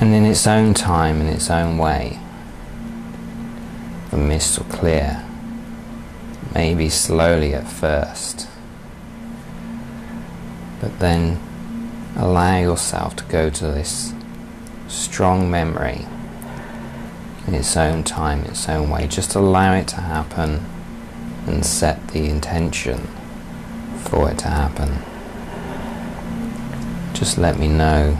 And in its own time, in its own way, the mist will clear, maybe slowly at first, but then allow yourself to go to this strong memory in its own time, its own way. Just allow it to happen and set the intention for it to happen. Just let me know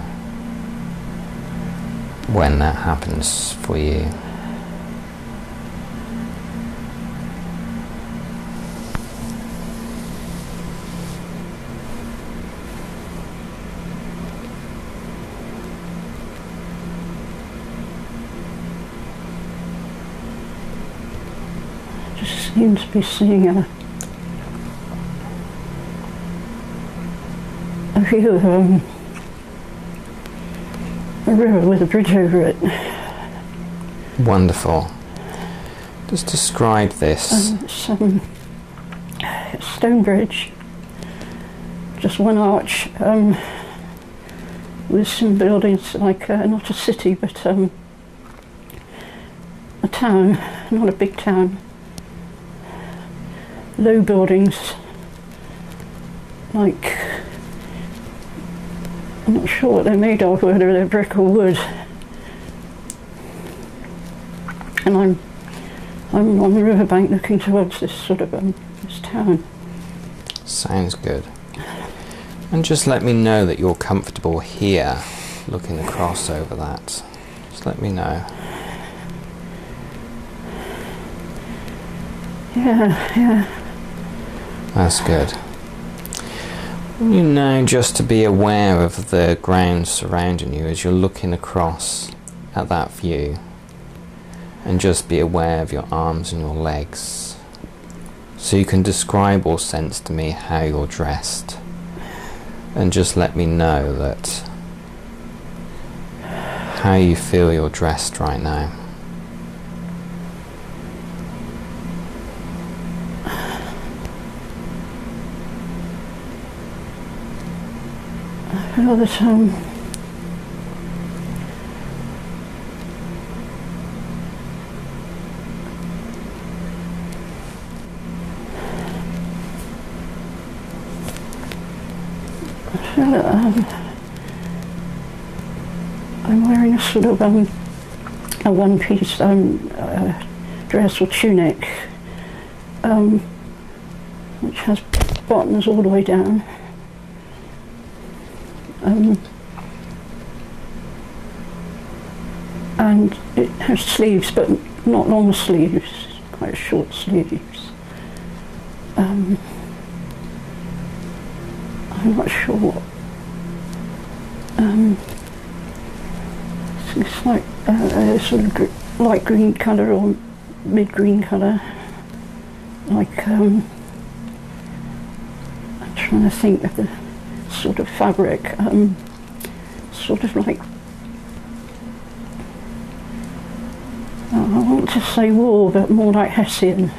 when that happens for you. Just seem to be seeing a, a of um, a river with a bridge over it. Wonderful. Just describe this. Um, a stone bridge, just one arch, um, with some buildings like uh, not a city but um, a town, not a big town. Low buildings, like I'm not sure what they're made of, whether they're brick or wood. And I'm I'm on the riverbank looking towards this sort of um, this town. Sounds good. And just let me know that you're comfortable here, looking across over that. Just let me know. Yeah, yeah. That's good. You know, just to be aware of the ground surrounding you as you're looking across at that view, and just be aware of your arms and your legs. So you can describe or sense to me how you're dressed, and just let me know that how you feel you're dressed right now. Um, I'm wearing a sort of um, a one-piece um, uh, dress or tunic, um, which has buttons all the way down. Um, and sleeves, but not long sleeves, quite short sleeves. Um, I'm not sure what. Um, it's like uh, a sort of gr- light green colour or mid green colour. Like, um, I'm trying to think of the sort of fabric, um, sort of like, I want to say wool, but more like Hessian.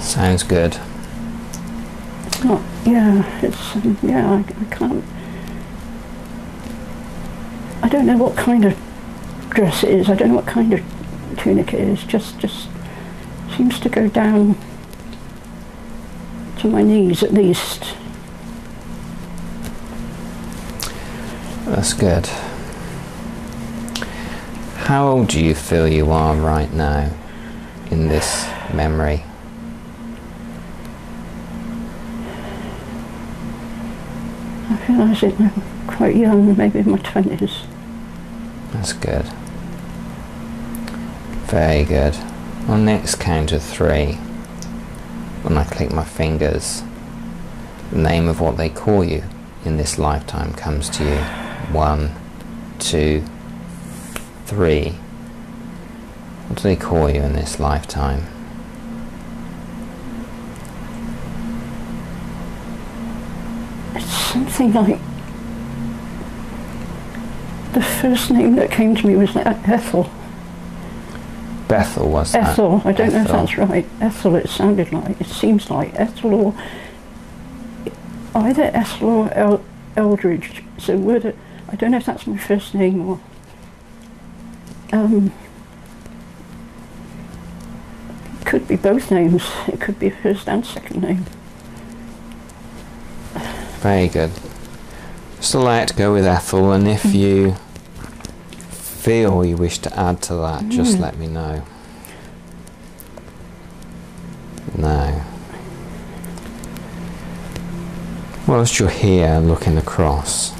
Sounds good. It's not, yeah, it's, um, yeah, I, I can't, I don't know what kind of dress it is, I don't know what kind of tunic it is, just, just seems to go down to my knees at least. That's good. How old do you feel you are right now in this memory? I realise it, I'm quite young, maybe in my 20s. That's good. Very good. On next count of three, when I click my fingers, the name of what they call you in this lifetime comes to you. One, two, three. What do they call you in this lifetime? It's something like. The first name that came to me was Ethel. Bethel was that? Ethel, I don't know if that's right. Ethel, it sounded like. It seems like Ethel or. Either Ethel or El- Eldridge. So word, it- I don't know if that's my first name or. Um, could be both names. It could be first and second name. Very good. Just it to go with Ethel, and if you feel you wish to add to that, just Mm. let me know. No. Whilst you're here looking across,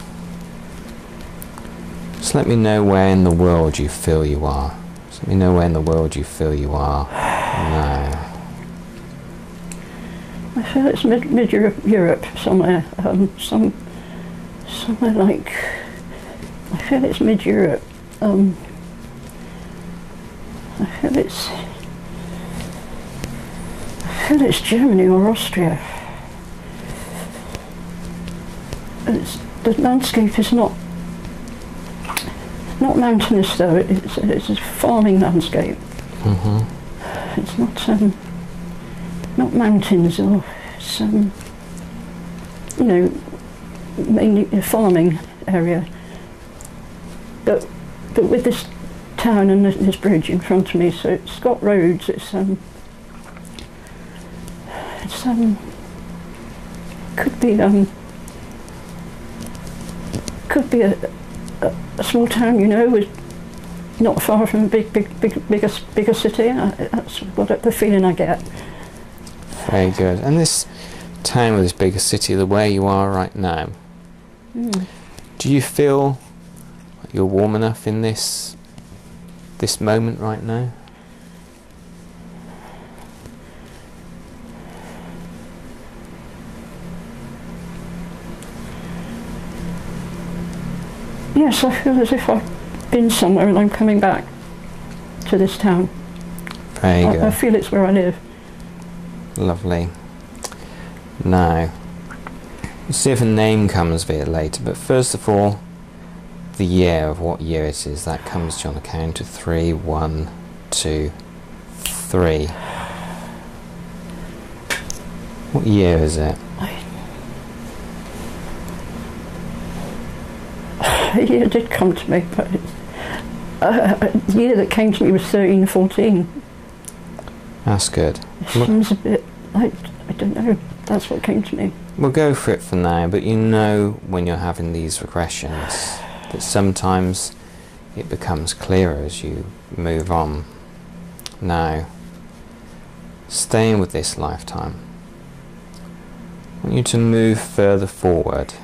just let me know where in the world you feel you are. Just let me know where in the world you feel you are. No. I feel it's mid mid Europe, Europe somewhere. Um, some somewhere like. I feel it's mid Europe. Um, I feel it's. I feel it's Germany or Austria. It's, the landscape is not not mountainous though. It's, it's a farming landscape. hmm It's not um, not mountains or it's, um, you know mainly a farming area. But but with this town and this, this bridge in front of me, so it's got roads. It's um it's um could be um could be a, a, small town, you know, with not far from a big, big, big, bigger, bigger city. I, that's what the feeling I get. Very good. And this town with this bigger city, the way you are right now, Mm. do you feel you're warm enough in this this moment right now? Yes, I feel as if I've been somewhere and I'm coming back to this town. Very I, good. I feel it's where I live. Lovely. Now, let's see if a name comes of it later, but first of all, the year of what year it is. That comes to you on the count of three. One, two, three. What year is it? A year did come to me, but uh, a year that came to me was 13, 14. That's good. It seems a bit, I, I don't know, that's what came to me. We'll go for it for now, but you know when you're having these regressions that sometimes it becomes clearer as you move on. Now, staying with this lifetime, I want you to move further forward,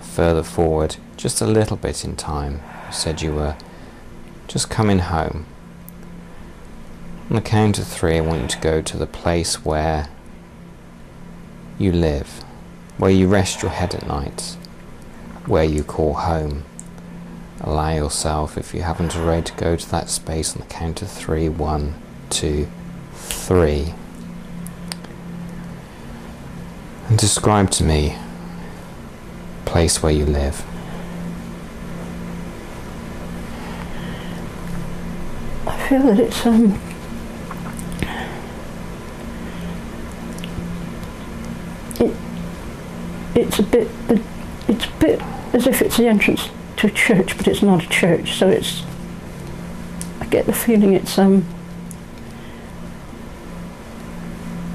further forward, just a little bit in time. You said you were just coming home. On the count of three, I want you to go to the place where you live, where you rest your head at night, where you call home. Allow yourself, if you haven't already, to go to that space on the count of three. One, two, three. And describe to me place where you live. Feel that it's, um, it, it's a bit, it's a bit as if it's the entrance to a church, but it's not a church, so it's, I get the feeling it's, um,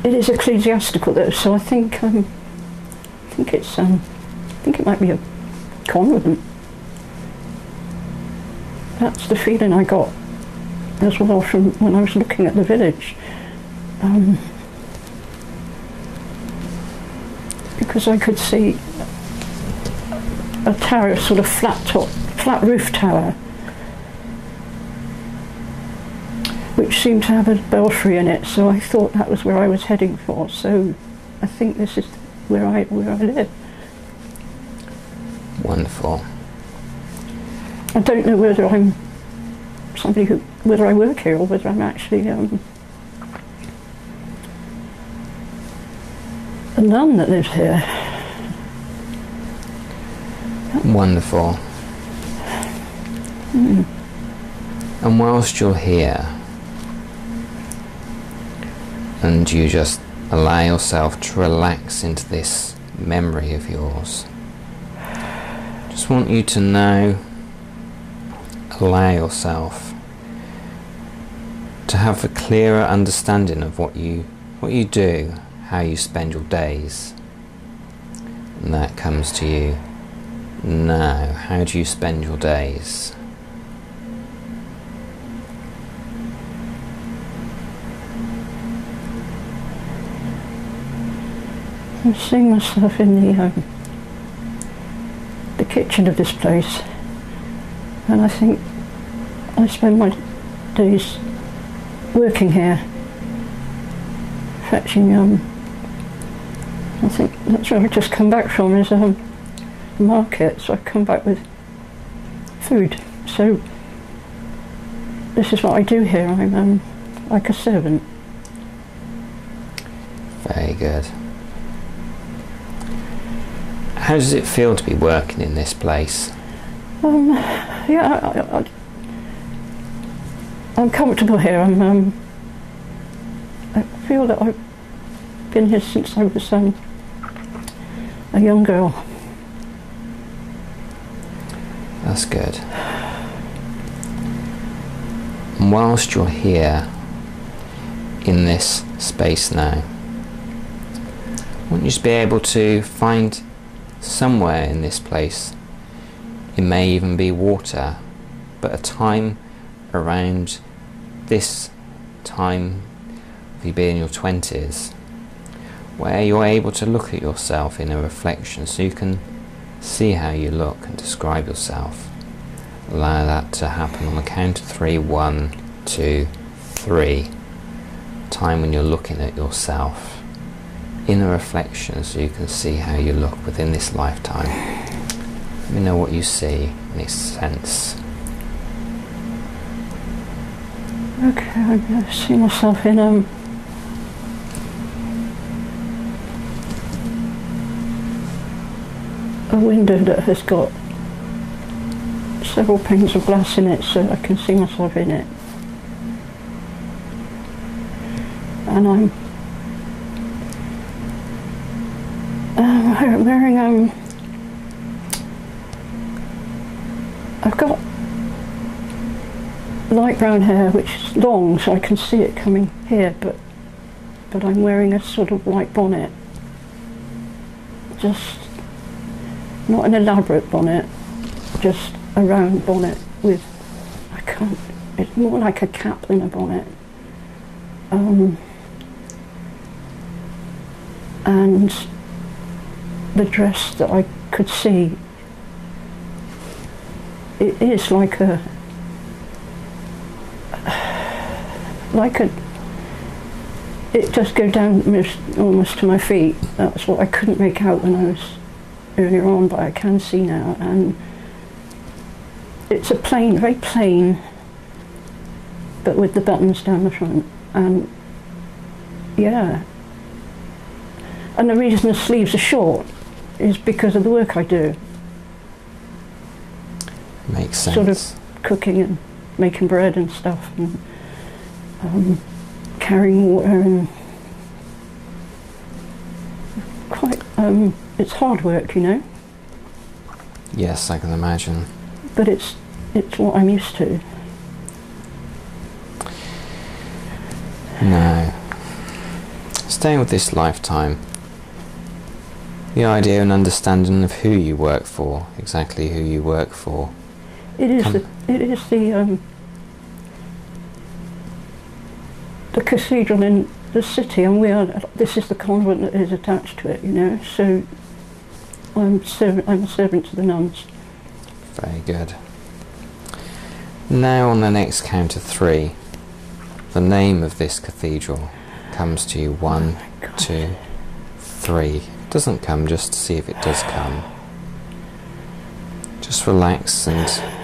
it is ecclesiastical though, so I think, um, I think it's, um, I think it might be a convent. That's the feeling I got as well from when I was looking at the village. Um, because I could see a tower, sort of flat top, flat roof tower, which seemed to have a belfry in it. So I thought that was where I was heading for. So I think this is where I where I live. Wonderful. I don't know whether I'm somebody who, whether I work here or whether I'm actually um, a nun that lives here. Wonderful. And whilst you're here, and you just allow yourself to relax into this memory of yours, Just want you to now allow yourself to have a clearer understanding of what you what you do, how you spend your days. And that comes to you now. How do you spend your days? I'm seeing myself in the um, the kitchen of this place, and I think I spend my days working here, fetching. Um, I think that's where I've just come back from is um, the market, so I come back with food. So this is what I do here. I'm um, like a servant. Very good. How does it feel to be working in this place? Um, yeah, I, I, I'm comfortable here. I'm, um, I feel that I've been here since I was um, a young girl. That's good. And whilst you're here in this space now, wouldn't you just be able to find somewhere in this place? It may even be water, but a time around this time of you being in your 20s where you're able to look at yourself in a reflection so you can see how you look and describe yourself. Allow that to happen on the count of three. One, two, three. Time when you're looking at yourself in a reflection so you can see how you look within this lifetime. Let me know what you see this sense. Okay, I'm see myself in um, a window that has got several panes of glass in it so I can see myself in it. And I'm uh, wearing um I've got light brown hair which is long so I can see it coming here but but I'm wearing a sort of white bonnet. Just not an elaborate bonnet just a round bonnet with I can't it's more like a cap than a bonnet. Um, and the dress that I could see it is like a like a it just go down almost, almost to my feet? That's what I couldn't make out when I was earlier on but I can see now. And it's a plain very plain but with the buttons down the front. And yeah. And the reason the sleeves are short is because of the work I do. Makes sense. Sort of- cooking and making bread and stuff and um, carrying water and quite um, it's hard work you know Yes, I can imagine. but it's it's what I'm used to No. Staying with this lifetime, the idea and understanding of who you work for, exactly who you work for. it is Come- the, it is the um, the cathedral in the city and we are this is the convent that is attached to it you know so I'm serv- I'm a servant to the nuns Very good. Now, on the next count of three, the name of this cathedral comes to you. Oh One, God. two, three. It doesn't come just to see if it does come. Just relax, and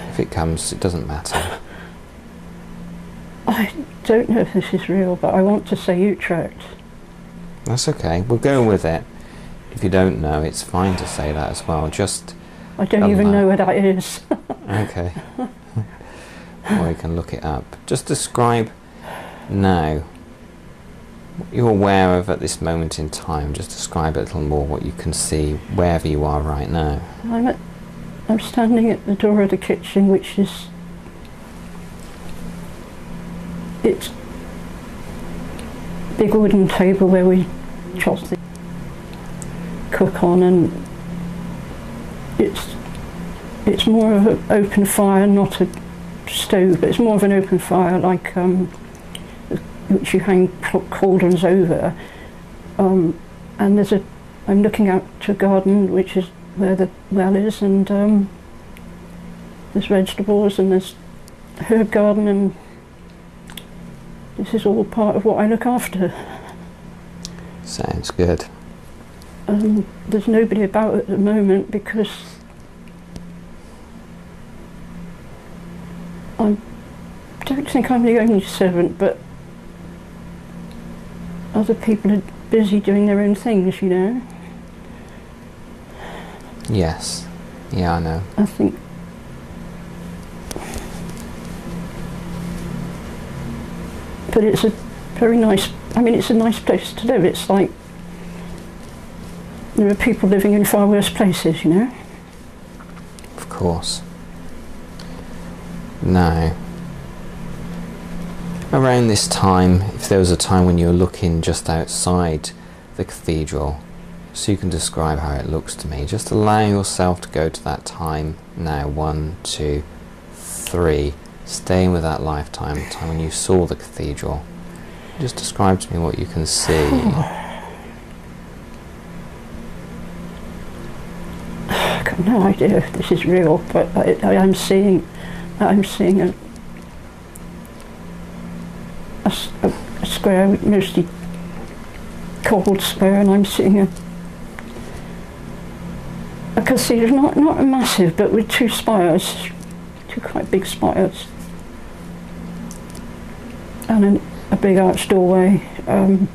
if it comes, it doesn't matter. I don't know if this is real, but I want to say Utrecht. That's okay. We'll go with it. If you don't know, it's fine to say that as well. Just I don't even uh, know where that is. okay. or you can look it up. Just describe now what you're aware of at this moment in time. Just describe a little more what you can see wherever you are right now. I'm at I'm standing at the door of the kitchen, which is it's big wooden table where we chop the cook on, and it's it's more of an open fire, not a stove, but it's more of an open fire, like um, which you hang cauldrons over. Um, and there's a I'm looking out to a garden, which is where the well is, and um, there's vegetables and there's herb garden, and this is all part of what I look after. Sounds good. Um, there's nobody about at the moment because I don't think I'm the only servant, but other people are busy doing their own things, you know. Yes. Yeah, I know. I think but it's a very nice I mean it's a nice place to live. It's like there are people living in far worse places, you know. Of course. Now, Around this time, if there was a time when you were looking just outside the cathedral, so you can describe how it looks to me. Just allow yourself to go to that time now. One, two, three. Staying with that lifetime, time when you saw the cathedral. Just describe to me what you can see. I've got no idea if this is real, but I, am seeing, I'm seeing a, a, a square, mostly cold square, and I'm seeing a a cathedral, not, not massive, but with two spires, two quite big spires, and an, a big arched doorway. Um,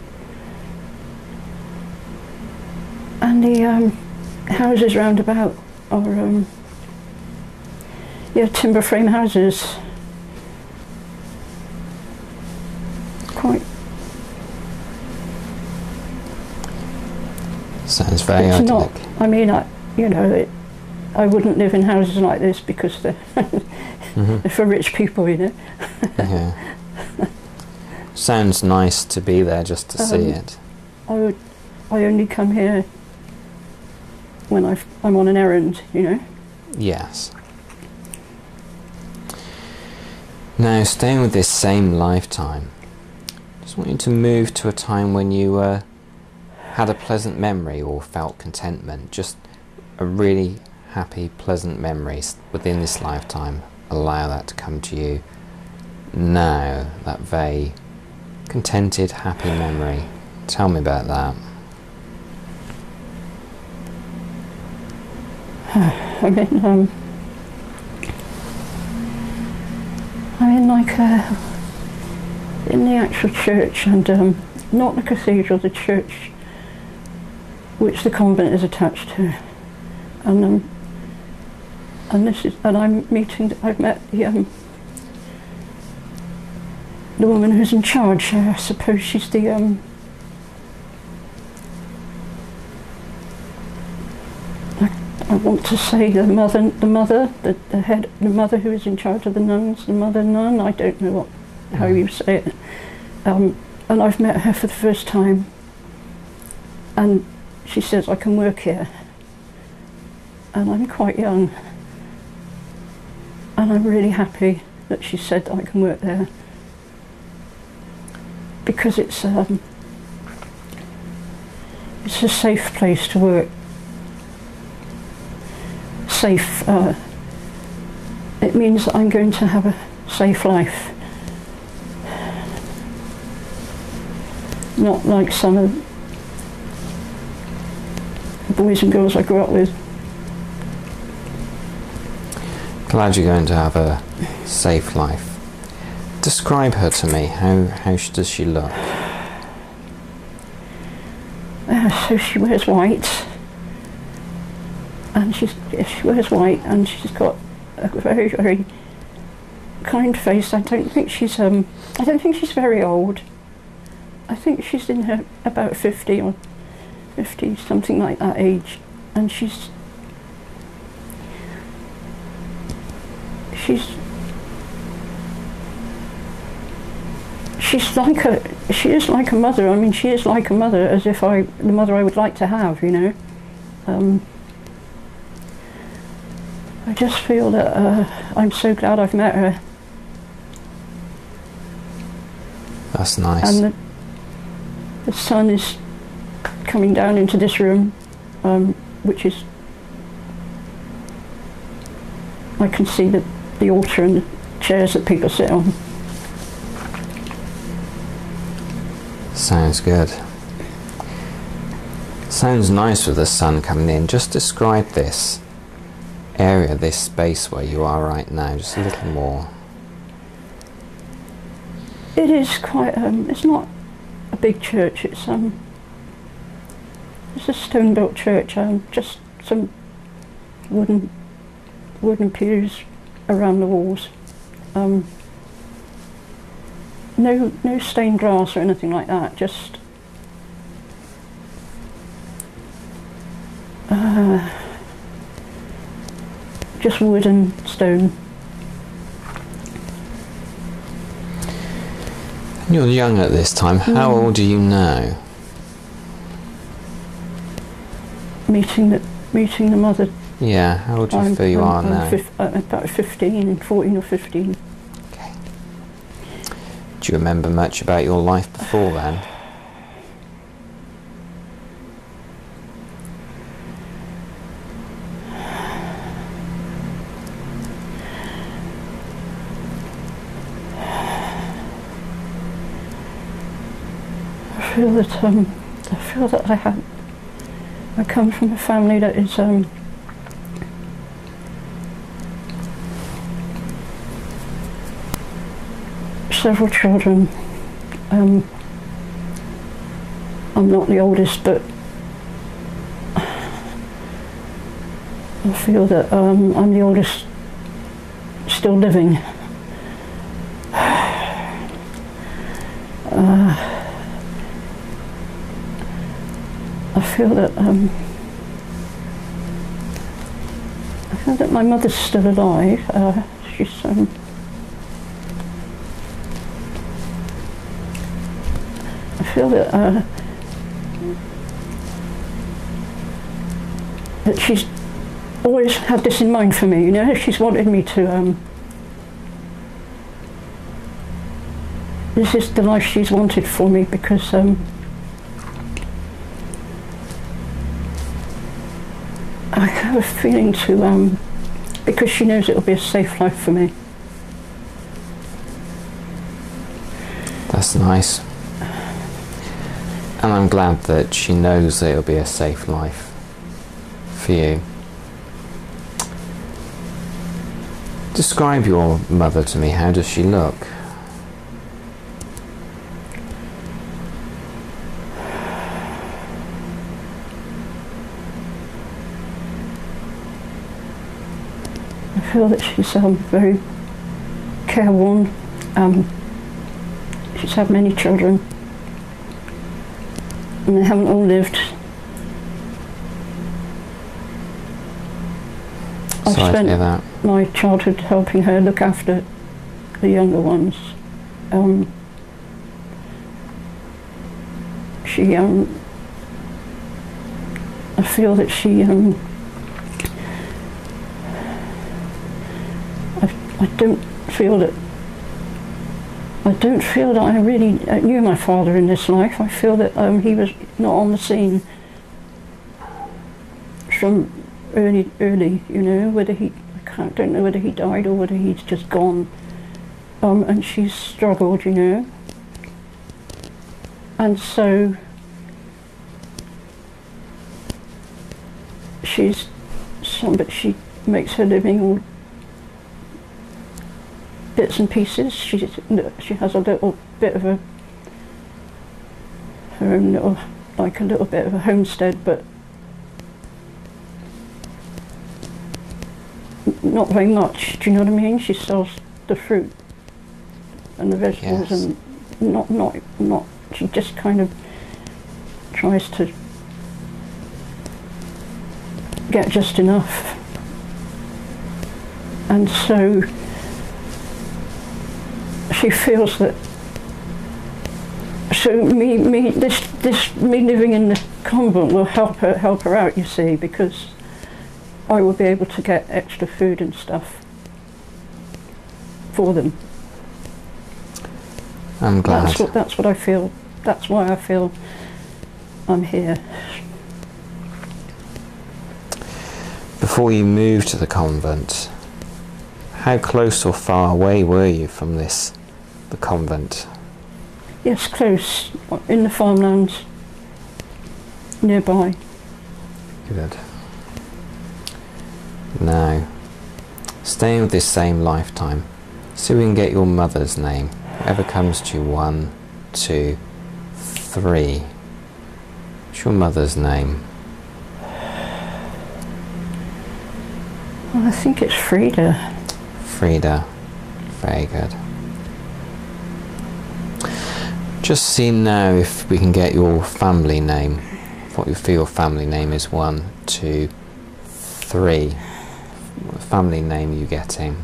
and the um, houses round about are um, yeah, timber frame houses. Quite. Sounds very it's idyllic. not. I mean, I, you know, it, I wouldn't live in houses like this because they're, hmm they're for rich people, you know. yeah. Sounds nice to be there just to see Um, it. I would, I only come here when I've, I'm on an errand, you know. Yes. Now, staying with this same lifetime, just want you to move to a time when you uh, had a pleasant memory or felt contentment. Just a really happy, pleasant memory within this lifetime. Allow that to come to you now. That very contented, happy memory. Tell me about that. I mean, um, I mean, like, uh, in the actual church, and um, not the cathedral, the church, which the convent is attached to, and um, and this is, and I'm meeting. I've met the um, the woman who's in charge. I suppose she's the um. I want to say the mother, the mother, the, the head, the mother who is in charge of the nuns, the mother nun. I don't know what, how you say it. Um, and I've met her for the first time, and she says I can work here. And I'm quite young, and I'm really happy that she said I can work there because it's um, it's a safe place to work safe. Uh, it means I'm going to have a safe life. Not like some of the boys and girls I grew up with. Glad you're going to have a safe life. Describe her to me. How how does she look? Uh, so she wears white, and she's she wears white, and she's got a very very kind face. I don't think she's um I don't think she's very old. I think she's in her about fifty or fifty something like that age, and she's she's she's like a she is like a mother. I mean, she is like a mother, as if I the mother I would like to have. You know. Um, I just feel that uh, I'm so glad I've met her. That's nice. And the, the sun is coming down into this room, um, which is. I can see the, the altar and the chairs that people sit on. Sounds good. Sounds nice with the sun coming in. Just describe this area, this space where you are right now, just a little more. It is quite. Um, it's not a big church. It's um. It's a stone-built church. Um, just some wooden wooden pews around the walls. Um, no, no stained glass or anything like that. Just. Uh, just wood and stone. You're young at this time. How Mm. old are you now? Meeting the meeting the mother. Yeah, how old do you I'm- feel you I'm- are I'm now? uh, about 15, 14 or 15. Do you remember much about your life before then? I feel that um, I feel that I have. I come from a family that is um, several children. Um, I'm not the oldest, but I feel that um, I'm the oldest still living. Uh, I feel that um, I feel that my mother's still alive. Uh, she's um, feel that uh, that she's always had this in mind for me. You know, she's wanted me to. Um, this is the life she's wanted for me because. Um, I have a feeling to, um, because she knows it'll be a safe life for me. That's nice. And I'm glad that she knows that it'll be a safe life for you. Describe your mother to me. How does she look? I feel that she's um, very careworn. Um, she's had many children, and they haven't all lived. I've Sorry spent my childhood helping her look after the younger ones. Um, she, um, I feel that she, um, I, I don't feel that, I don't feel that I really knew my father in this life. I feel that um, he was not on the scene from early, early, you know, whether he, I can't, don't know whether he died or whether he's just gone. Um, and she's struggled, you know. And so she's some, but she makes her living all bits and pieces. She she has a little bit of a her own little like a little bit of a homestead, but not very much. Do you know what I mean? She sells the fruit and the vegetables, Yes. and not not not. She just kind of tries to get just enough. And so she feels that. So me, me, this, this, me living in the convent will help her, help her out. You see, because I will be able to get extra food and stuff for them. I'm glad. That's what, that's what I feel. That's why I feel I'm here. Before you moved to the convent, how close or far away were you from this, the convent? Yes, close, in the farmlands nearby. Good. Now, staying with this same lifetime, see if we can get your mother's name. Whoever comes to you, one, two, three. What's your mother's name? Well, I think it's Frida. Frida. Very good. Just see now if we can get your family name. What you feel your family name is. One, two, three. What family name are you getting?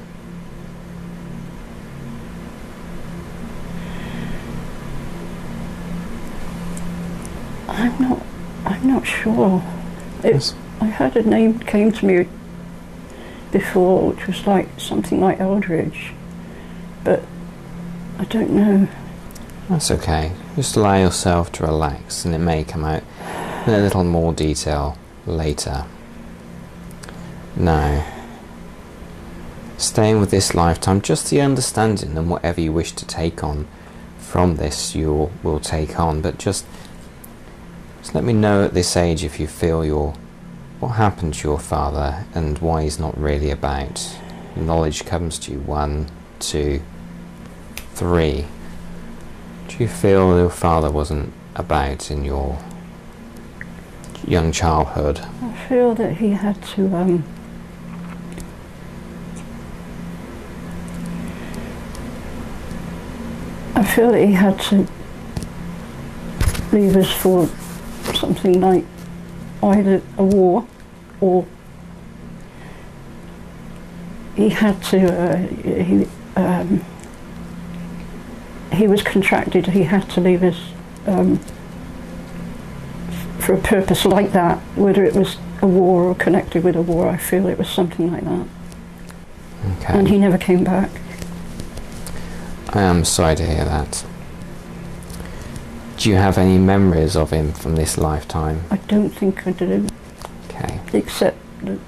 I'm not. I'm not sure. It, Yes. I heard a name came to me before, which was like something like Eldridge, but I don't know. That's okay. Just allow yourself to relax and it may come out in a little more detail later. Now, staying with this lifetime, just the understanding and whatever you wish to take on from this you will take on, but just, just let me know at this age if you feel your what happened to your father and why he's not really about. Knowledge comes to you one, two, three. Do you feel your father wasn't about in your young childhood? I feel that he had to. Um, I feel that he had to leave us for something like either a war or he had to. Uh, he um, he was contracted. He had to leave us um, for a purpose like that, whether it was a war or connected with a war. I feel it was something like that, Okay. and he never came back. I am sorry to hear that. Do you have any memories of him from this lifetime? I don't think I do, Okay. except that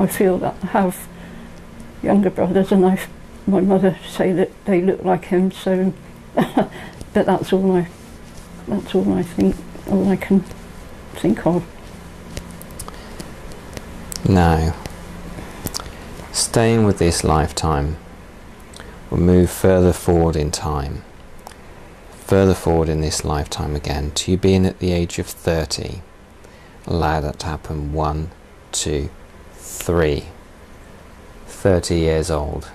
I feel that I have younger brothers, and I, f- my mother say that they look like him. So, but that's all I, that's all I think, all I can think of. Now, staying with this lifetime, we'll move further forward in time. Further forward in this lifetime again to you being at the age of 30. Allow that to happen. One, two, three. 30 years old.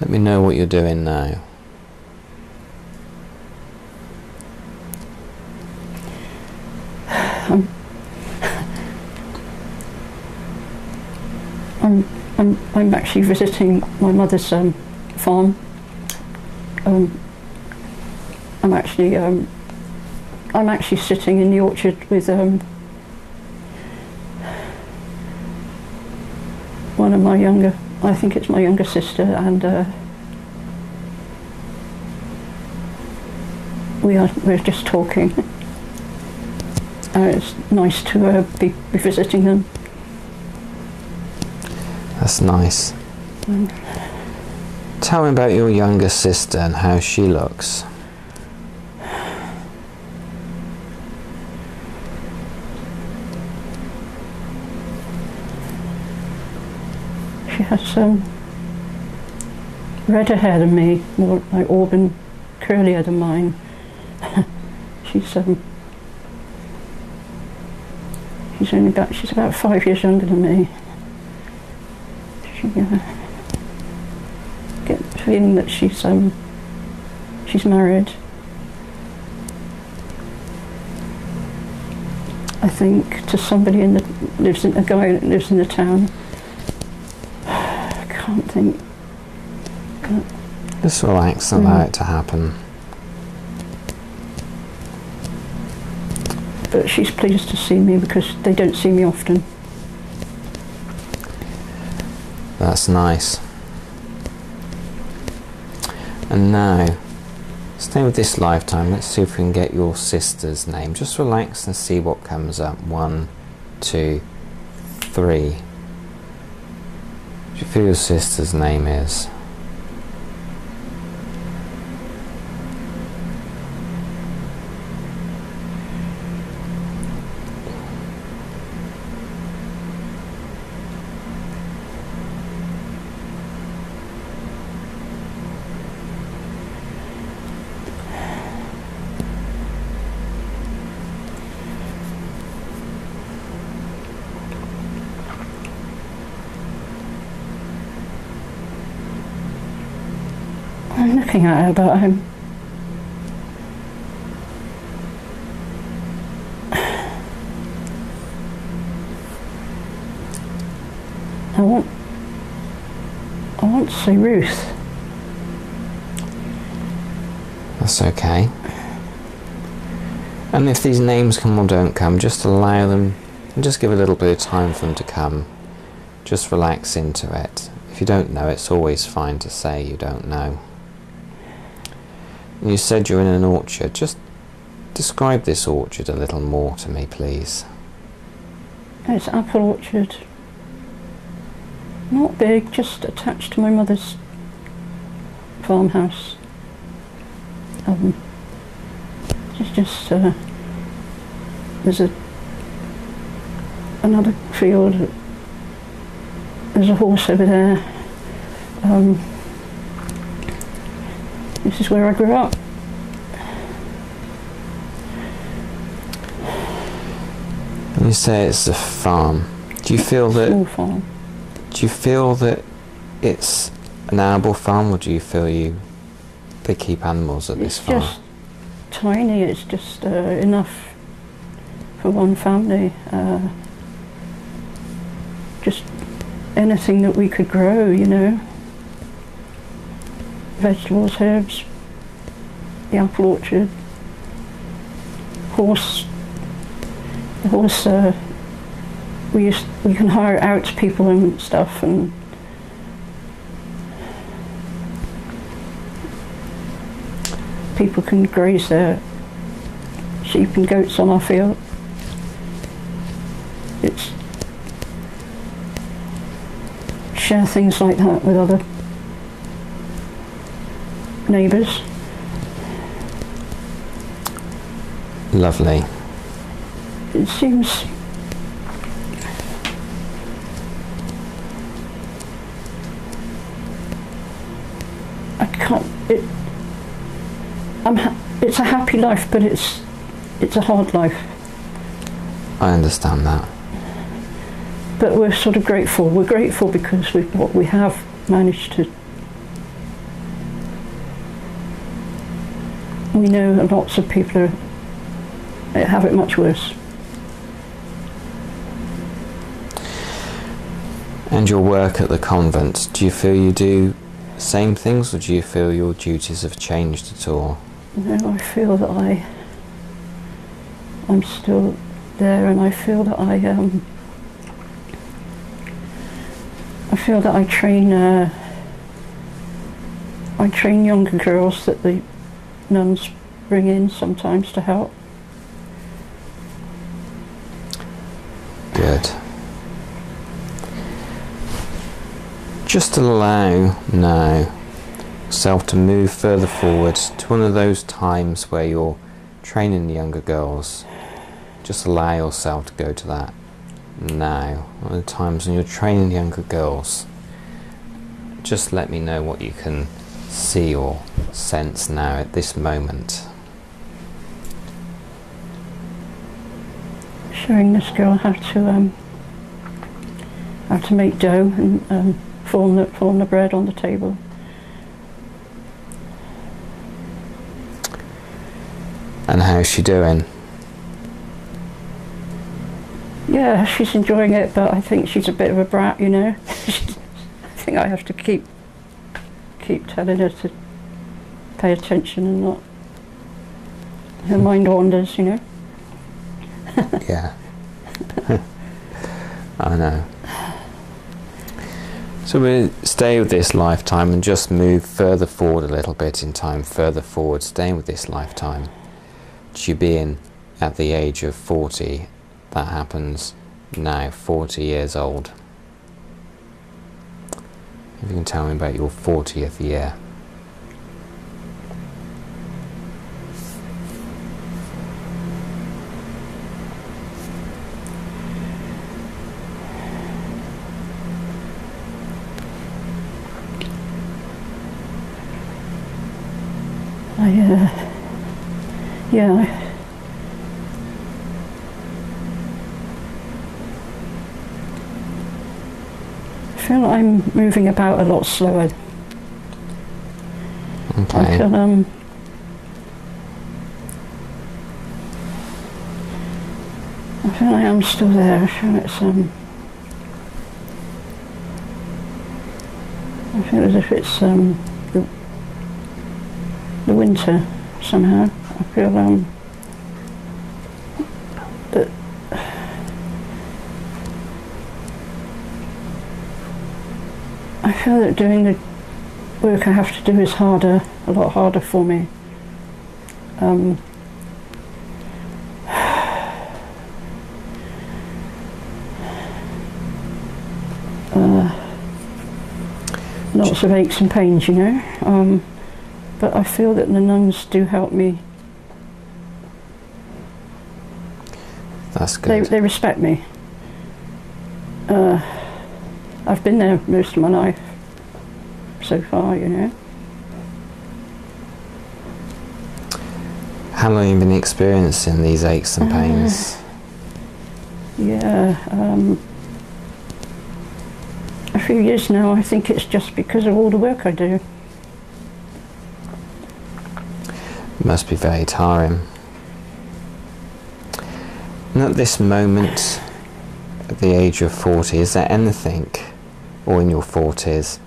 Let me know what you're doing now. I'm, I'm, I'm actually visiting my mother's um, farm. Um, I'm actually, um, I'm actually sitting in the orchard with um, one of my younger, I think it's my younger sister, and uh, we are we're just talking. Uh, it's nice to uh, be, visiting them. That's nice. Mm. Tell me about your younger sister and how she looks. She has um, redder hair than me, more like auburn, curlier than mine. she's um, she's only about she's about five years younger than me. She uh, get the feeling that she's um, she's married. I think to somebody in the lives in a guy that lives in the town. I can't think. Just relax allow it to happen. But she's pleased to see me because they don't see me often. That's nice. And now, stay with this lifetime. Let's see if we can get your sister's name. Just relax and see what comes up. One, two, three. Do you feel your sister's name is? I'm looking at but I'm. I want. I want to see Ruth. That's okay. And if these names come or don't come, just allow them and just give a little bit of time for them to come. Just relax into it. If you don't know, it's always fine to say you don't know. You said you're in an orchard. Just describe this orchard a little more to me, please. It's apple orchard. Not big, just attached to my mother's farmhouse. Um, it's just uh, there's a another field. There's a horse over there. Um, this is where I grew up. When you say it's a farm, do you feel that Small farm. do you feel that it's an animal farm, or do you feel you they keep animals at this It's farm? just tiny. It's just uh, enough for one family. Uh, just anything that we could grow, you know. Vegetables, herbs, the apple orchard, horse. The horse. Uh, we used we can hire out people and stuff and. people can graze their sheep and goats on our field. It's share things like that with other neighbours. Lovely. It seems I can't. It. I'm. Ha- it's a happy life, but it's. It's a hard life. I understand that. but we're sort of grateful. We're grateful because we what we have managed to. We know lots of people are, have it much worse. And your work at the convent, do you feel you do the same things, or do you feel your duties have changed at all? No, I feel that I. I'm still there, and I feel that I um. I feel that I train. Uh, I train younger girls that the nuns bring in sometimes to help. Good. Just allow now yourself to move further forward to one of those times where you're training the younger girls. Just allow yourself to go to that now. One of the times when you're training the younger girls. Just let me know what you can see or sense now at this moment. Showing this girl how to um, how to make dough and um, form the form the bread on the table. And how's she doing? Yeah, she's enjoying it, but I think she's a bit of a brat, you know. I think I have to keep keep telling her to pay attention and not her mind wanders, you know. Yeah. I know. So we stay with this lifetime and just move further forward a little bit in time, further forward, staying with this lifetime. To being at the age of 40, that happens now, 40 years old. If you can tell me about your 40th year. I, uh, yeah, I, I feel I'm moving about a lot slower. I Okay. feel, um, I feel like I am still there. I feel it's, um, I feel as if it's, um, the somehow. I feel, um, that I feel that doing the work I have to do is harder, a lot harder for me. Um, uh, lots of aches and pains, you know. Um, but I feel that the nuns do help me. That's They, good. they respect me. Uh, I've been there most of my life so far, you know. How long have you been experiencing these aches and Uh, pains? Yeah, um, a few years now. I think it's just because of all the work I do. Must be very tiring. And at this moment, at the age of 40, is there anything, or in your 40s,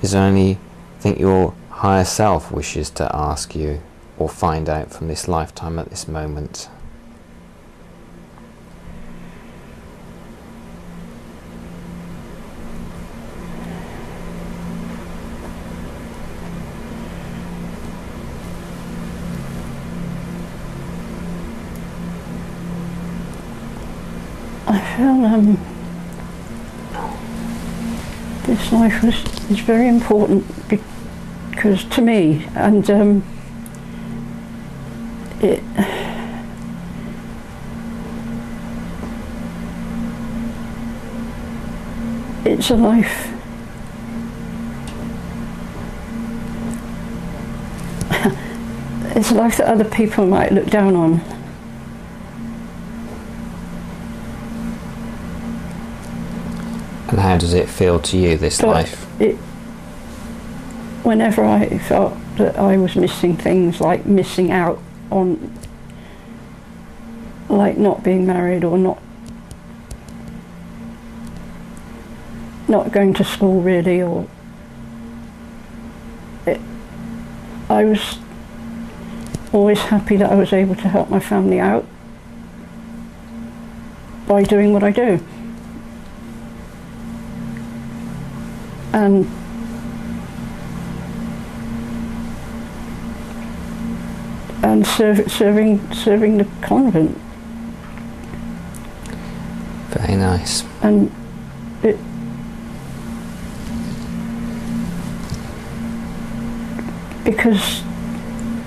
is there anything your higher self wishes to ask you or find out from this lifetime at this moment? I feel um, this life was is very important because to me, and um, it. It's a life. it's a life that other people might look down on. And how does it feel to you, this But life? It, whenever I felt that I was missing things, like missing out on, like not being married or not, not going to school really, or it, I was always happy that I was able to help my family out by doing what I do. Um, and and serve, serving serving the convent Very nice. and it because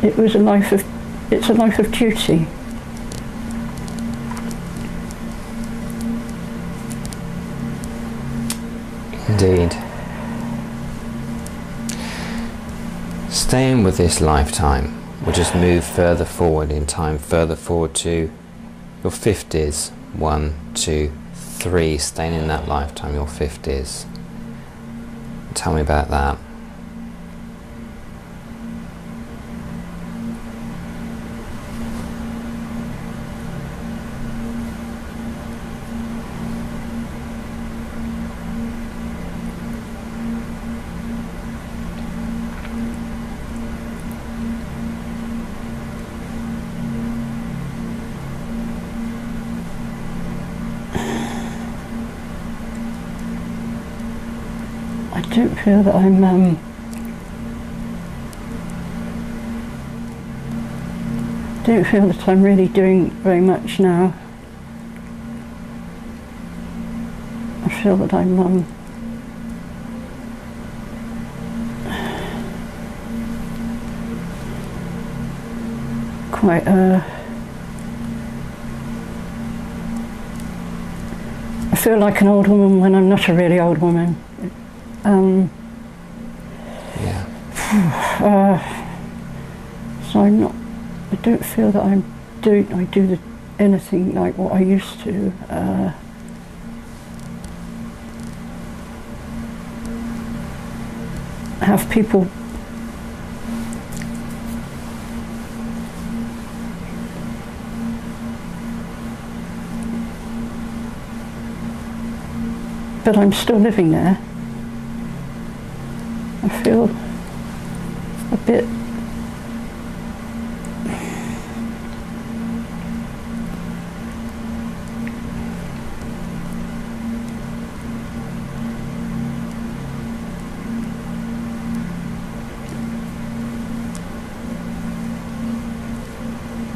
it was a life of it's a life of duty Indeed. Staying with this lifetime, we'll just move further forward in time, further forward to your 50s. One, two, three. Staying in that lifetime, your 50s. Tell me about that. Feel that I'm. Um, don't feel that I'm really doing very much now. I feel that I'm. Um, quite. Uh, I feel like an old woman when I'm not a really old woman. Um, Yeah. uh, so I'm not. I don't feel that I'm doing. I do the, anything like what I used to. Uh, have people but I'm still living there. Feel a bit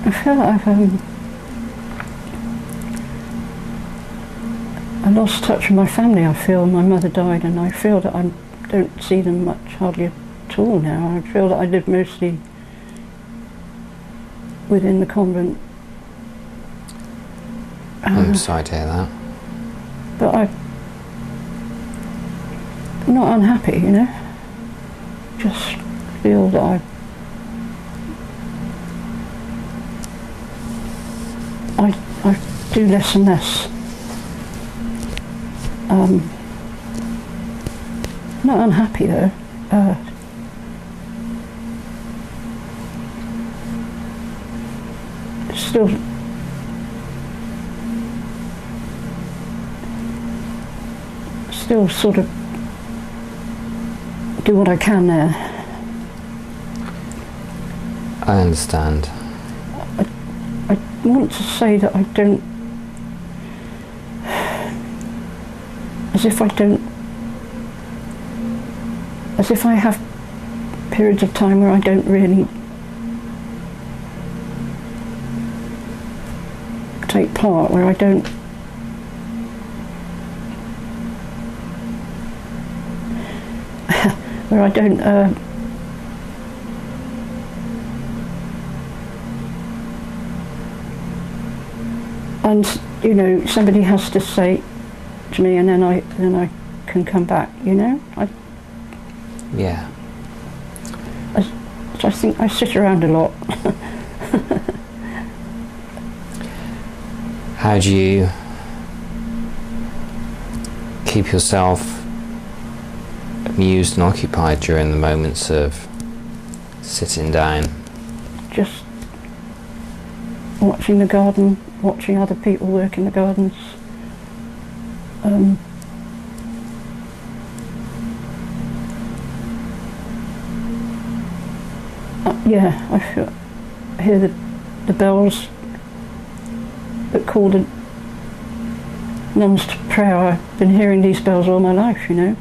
I feel like I've um, I lost touch with my family. I feel my mother died, and I feel that I don't see them much, hardly at all now. I feel that I live mostly within the convent. I'm Uh, sorry to hear that. but I'm not unhappy, you know. Just feel that I, I, I do less and less. Um, not unhappy though. Uh, still still sort of do what I can there. I understand. I want to say that I don't, as if I don't, as if I have periods of time where I don't really take part, where I don't. where I don't uh, and you know somebody has to say to me and then I then I can come back you know I, Yeah. I think I sit around a lot How do you keep yourself amused and occupied during the moments of sitting down? just watching the garden watching other people work in the gardens um, yeah I feel, I hear the, the bells that call the nuns to prayer. I've been hearing these bells all my life you know.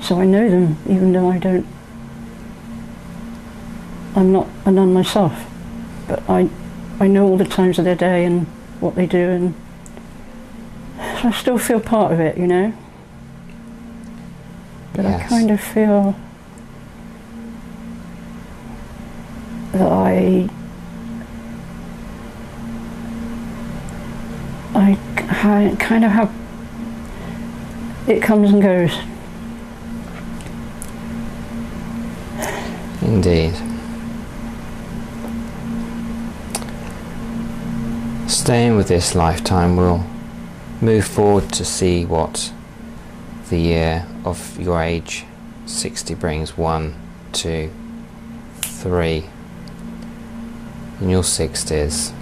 So I know them even though I don't I'm not a nun myself, but I, I know all the times of their day and what they do, and I still feel part of it, you know. But I kind of feel that I, I kind of have. It comes and goes. Indeed. Staying with this lifetime, we'll move forward to see what the year of your age 60 brings. One, two, three. In your 60s.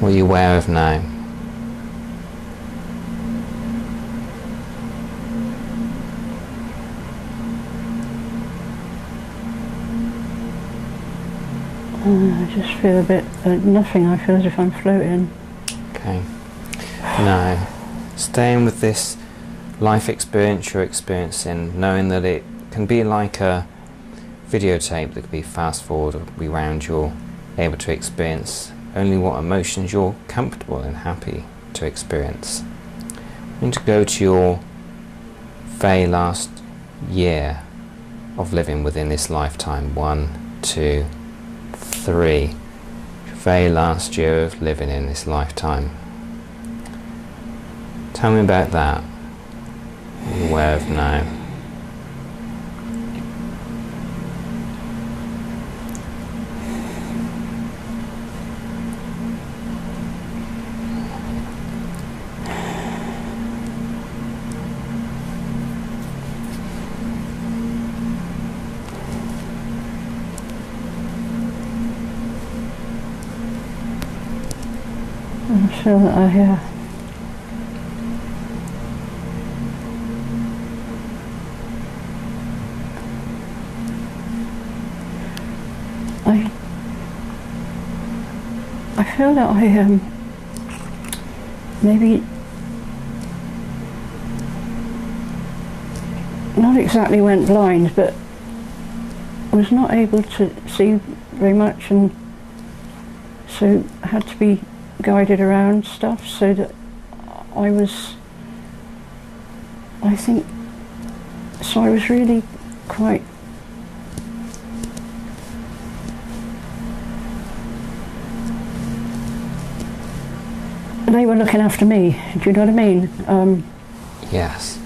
What are you aware of now? Uh, I just feel a bit uh, nothing. I feel as if I'm floating. Okay. No. staying with this life experience you're experiencing, knowing that it can be like a videotape that could be fast forward or rewound, you're able to experience only what emotions you're comfortable and happy to experience. Need to go to your very last year of living within this lifetime. One, two, three. Very last year of living in this lifetime. Tell me about that. Aware of now. I feel that I uh, I I feel that I um maybe not exactly went blind but was not able to see very much and so had to be guided around stuff so that I was I think so I was really quite they were looking after me do you know what I mean? Um, Yes.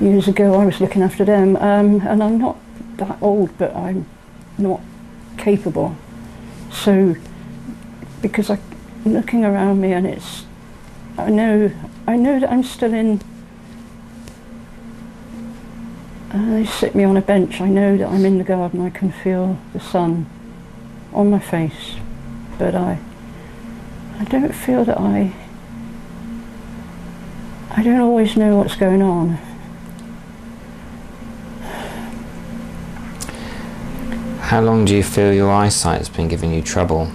years ago I was looking after them. Um, and I'm not that old but I'm not capable. So because Looking around me and it's I know I know that I'm still in uh, they sit me on a bench. I know that I'm in the garden. I can feel the sun on my face but I I don't feel that I I don't always know what's going on. How long do you feel your eyesight's been giving you trouble?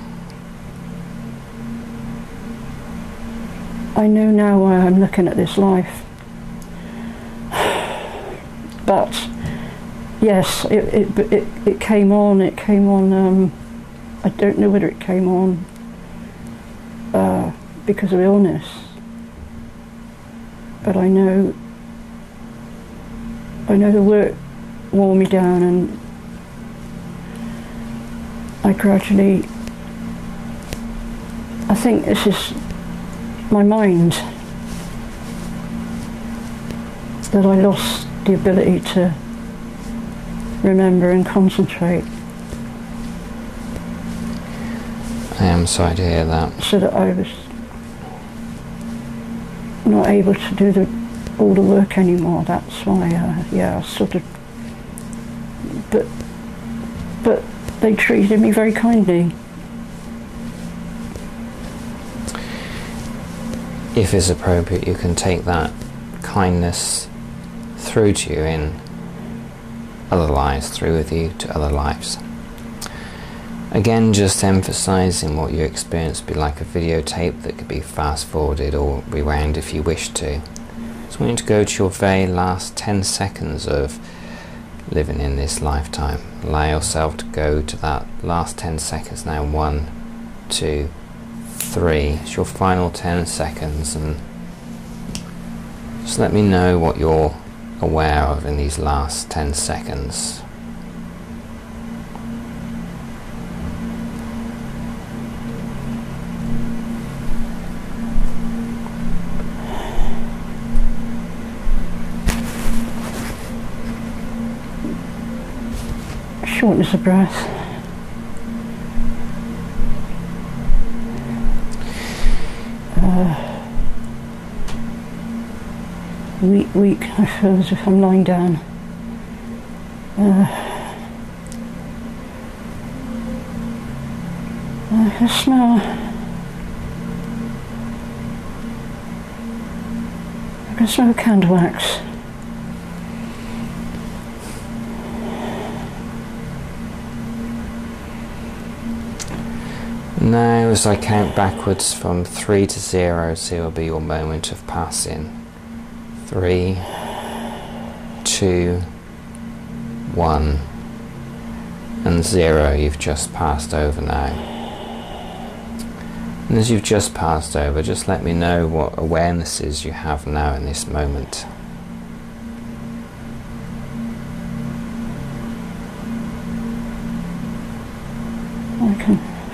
I know now why I'm looking at this life. But yes, it it it, it came on. It came on. Um, I don't know whether it came on uh, because of illness, but I know. I know the work wore me down, and I gradually. I think this is my mind that I lost the ability to remember and concentrate I am sorry to hear that. so that I was not able to do the, all the work anymore. That's why, uh, yeah, I sort of. But, but they treated me very kindly. If it's appropriate, you can take that kindness through to you in other lives, through with you to other lives. Again, just emphasizing what you experienced be like a videotape that could be fast forwarded or rewound if you wish to. So, want you to go to your very last 10 seconds of living in this lifetime. Allow yourself to go to that last 10 seconds now. One, two, three. It's your final 10 seconds, and just let me know what you're aware of in these last 10 seconds. Shortness of breath. Uh, weak, weak. I feel as if I'm lying down. Uh, I can smell. I can smell candle wax. Now, as I count backwards from three to zero, so will be your moment of passing. Three, two, one, and zero. You've just passed over now. And as you've just passed over, just let me know what awarenesses you have now in this moment.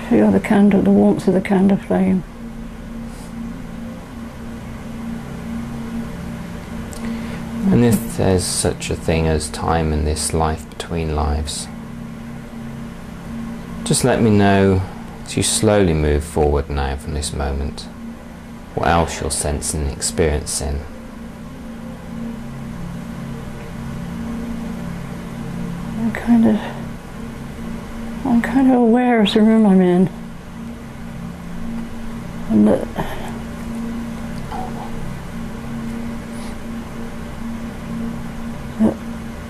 Feel the candle, the warmth of the candle flame. And if there's such a thing as time in this life between lives, just let me know as you slowly move forward now from this moment what else you're sensing and experiencing. I'm kind of, I'm kind of aware of the room I'm in, and that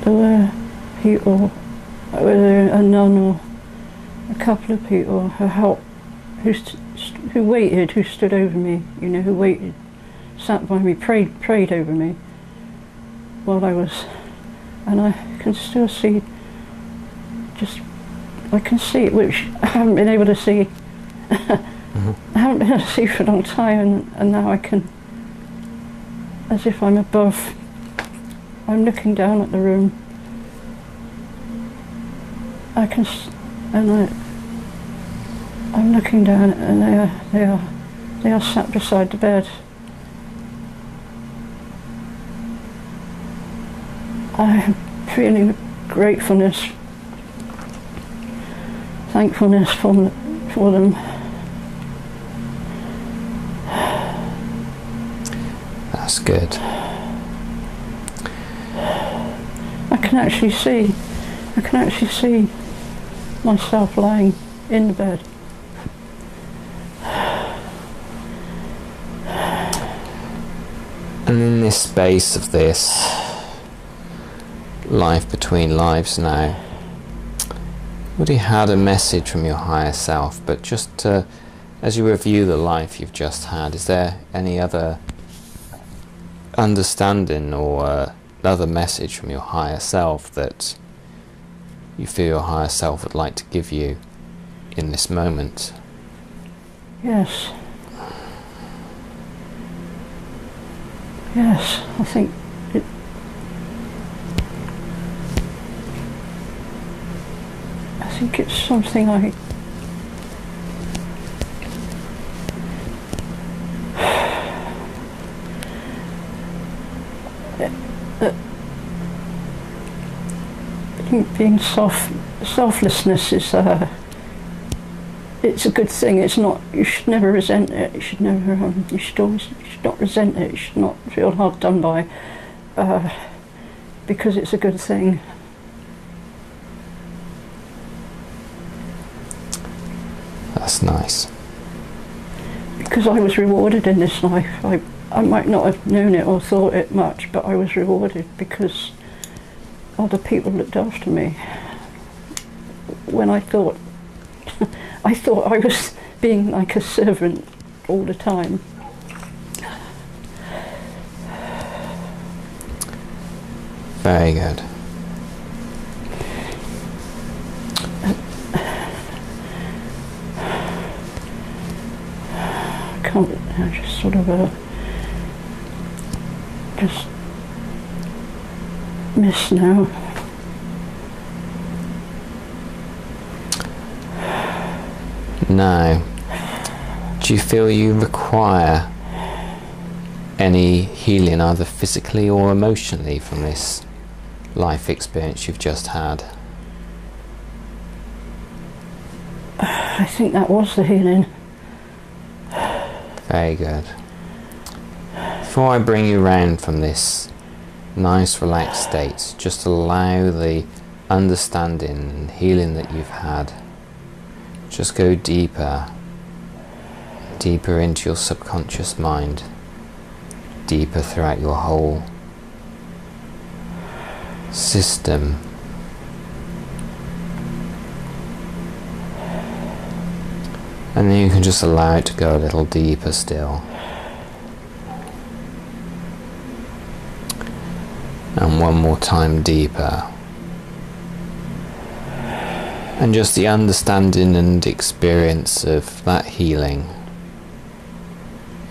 there were people, whether a nun or a couple of people who helped, who who waited, who stood over me, you know, who waited, sat by me, prayed prayed over me while I was, and I can still see just I can see it, which I haven't been able to see. I haven't been able to see for a long time, and, and now I can, as if I'm above. I'm looking down at the room. I can, and I, I'm looking down, and they are, they are, they are sat beside the bed. I'm feeling gratefulness thankfulness for, for them. That's good. I can actually see, I can actually see myself lying in the bed. And in this space of this life between lives now, you had a message from your higher self, but just as you review the life you've just had, is there any other understanding or uh, another message from your higher self that you feel your higher self would like to give you in this moment? Yes. Yes, I think it. I think it's something I. Being, self selflessness is uh, it's a good thing. It's not. You should never resent it. You should never. Um, you should always. You should not resent it. You should not feel hard done by, uh, because it's a good thing. That's nice. Because I was rewarded in this life. I I might not have known it or thought it much, but I was rewarded because other people looked after me. When I thought, I thought I was being like a servant all the time. Very good. I just sort of uh, just miss now. Now, do you feel you require any healing, either physically or emotionally, from this life experience you've just had? I think that was the healing. Very good. Before I bring you round from this nice, relaxed state, just allow the understanding and healing that you've had. Just go deeper, deeper into your subconscious mind, deeper throughout your whole system. And then you can just allow it to go a little deeper still. And one more time deeper. And just the understanding and experience of that healing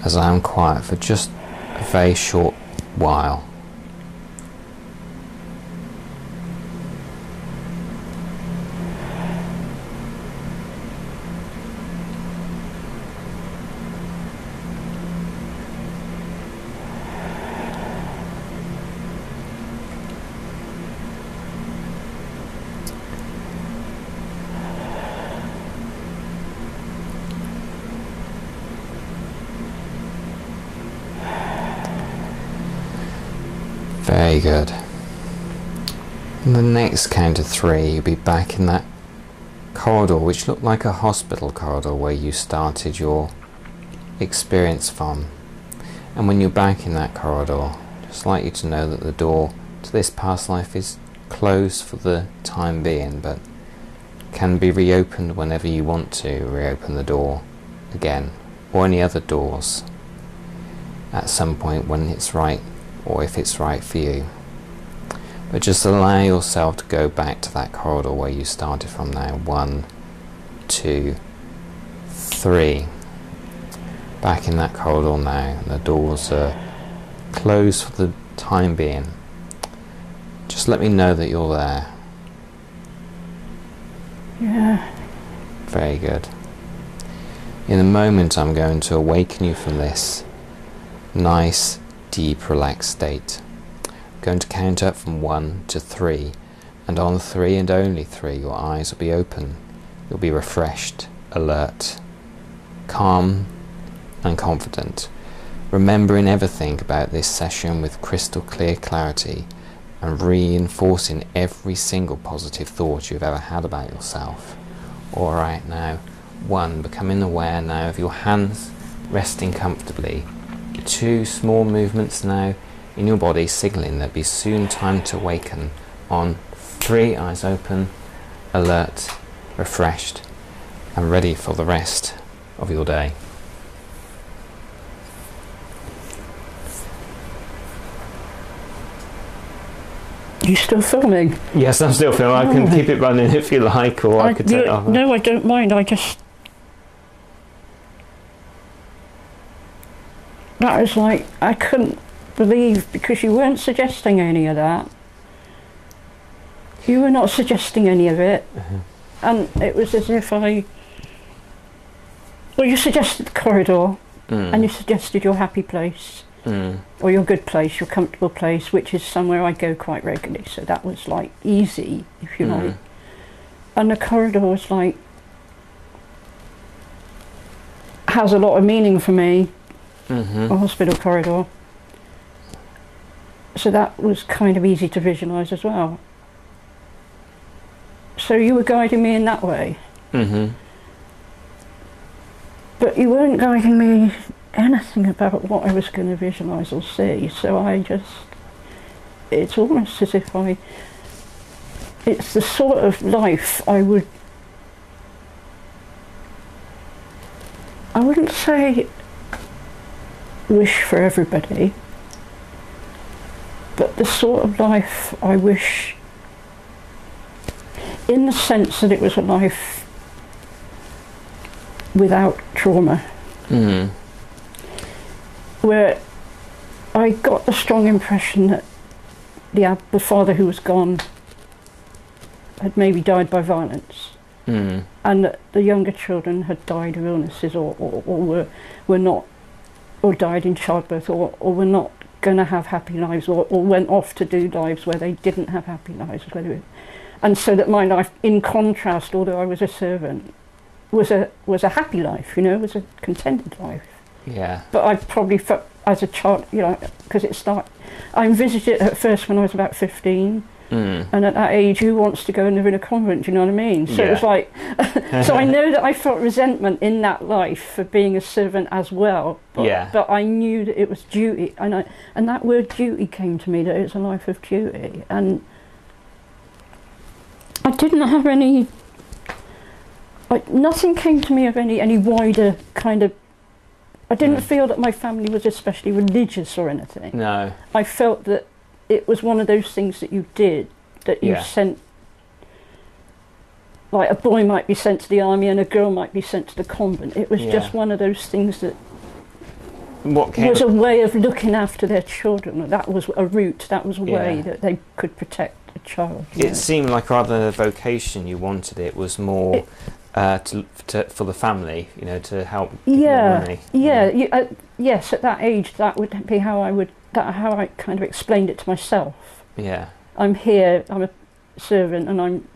as I am quiet for just a very short while. Very good. Next count of three, you'll be back in that corridor, which looked like a hospital corridor where you started your experience from. And when you're back in that corridor, just like you to know that the door to this past life is closed for the time being, but can be reopened whenever you want to reopen the door again, or any other doors at some point when it's right or if it's right for you. But just allow yourself to go back to that corridor where you started from now. One, two, three. Back in that corridor now. The doors are closed for the time being. Just let me know that you're there. Yeah. Very good. In a moment, I'm going to awaken you from this nice deep relaxed state. Going to count up from 1 to 3 and on 3 and only 3 your eyes will be open. You'll be refreshed, alert, calm and confident, remembering everything about this session with crystal clear clarity and reinforcing every single positive thought you've ever had about yourself. Alright now, 1. Becoming aware now of your hands resting comfortably two small movements now in your body signaling there'll be soon time to awaken on three eyes open alert refreshed and ready for the rest of your day You still filming? yes i'm still filming i can Oh. keep it running if you like or i, could take it off no, I don't mind. I just that was like I couldn't believe because you weren't suggesting any of that. You were not suggesting any of it, Mhm. and it was as if I. Well, you suggested the corridor, Mm. and you suggested your happy place, Mm. or your good place, your comfortable place, which is somewhere I go quite regularly. So that was like easy, if you Mm. like. And the corridor was like has a lot of meaning for me, Mhm. a hospital corridor. So that was kind of easy to visualise as well. So you were guiding me in that way, Mhm. but you weren't guiding me anything about what I was going to visualise or see. So I just, it's almost as if I, it's the sort of life I would, I wouldn't say wish for everybody, but the sort of life I wish, in the sense that it was a life without trauma, Mhm. where I got the strong impression that the, the father who was gone had maybe died by violence. Mm. and that the younger children had died of illnesses or, or, or were, were not, or died in childbirth or, or were not going to have happy lives or, or went off to do lives where they didn't have happy lives. Whether, and so that my life, in contrast, although I was a servant, was a, was a happy life, you know, was a contented life. yeah But I probably felt as a child, you know, because it started, I envisaged it at first when I was about 15. Mm. And at that age, who wants to go and live in a convent? Do you know what I mean? So it was like, so I know that I felt resentment in that life for being a servant as well. But, Yeah. but I knew that it was duty, and I, and that word duty came to me that it's a life of duty, and I didn't have any. I, nothing came to me of any any wider kind of. I didn't Mm. feel that my family was especially religious or anything. No. I felt that it was one of those things that you did that you Yeah. sent. Like a boy might be sent to the army and a girl might be sent to the convent. It was Yeah. just one of those things that What came? was a way of looking after their children. That was a route. That was a way that they could protect a child. you know. It seemed like rather than a vocation you wanted, it was more It- uh, to, to for the family. You know, to help. Yeah. Yeah, you, uh, yes. At that age, that would be how I would. That how I kind of explained it to myself. Yeah. I'm here. I'm a servant, and I'm.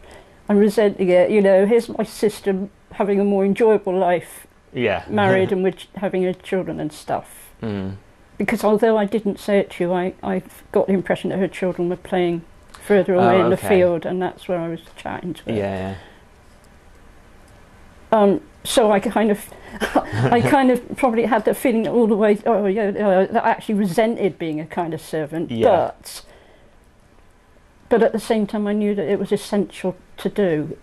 I'm resenting it. You know, here's my sister having a more enjoyable life, Yeah. married and with having her children and stuff. Mm. Because although I didn't say it to you, I I got the impression that her children were playing further away Oh, in the field, and that's where I was chatting to her. Yeah. Um, so I kind of, I kind of probably had the feeling all the way. Oh yeah, uh, that I actually resented being a kind of servant, Yeah. but, but at the same time, I knew that it was essential to do.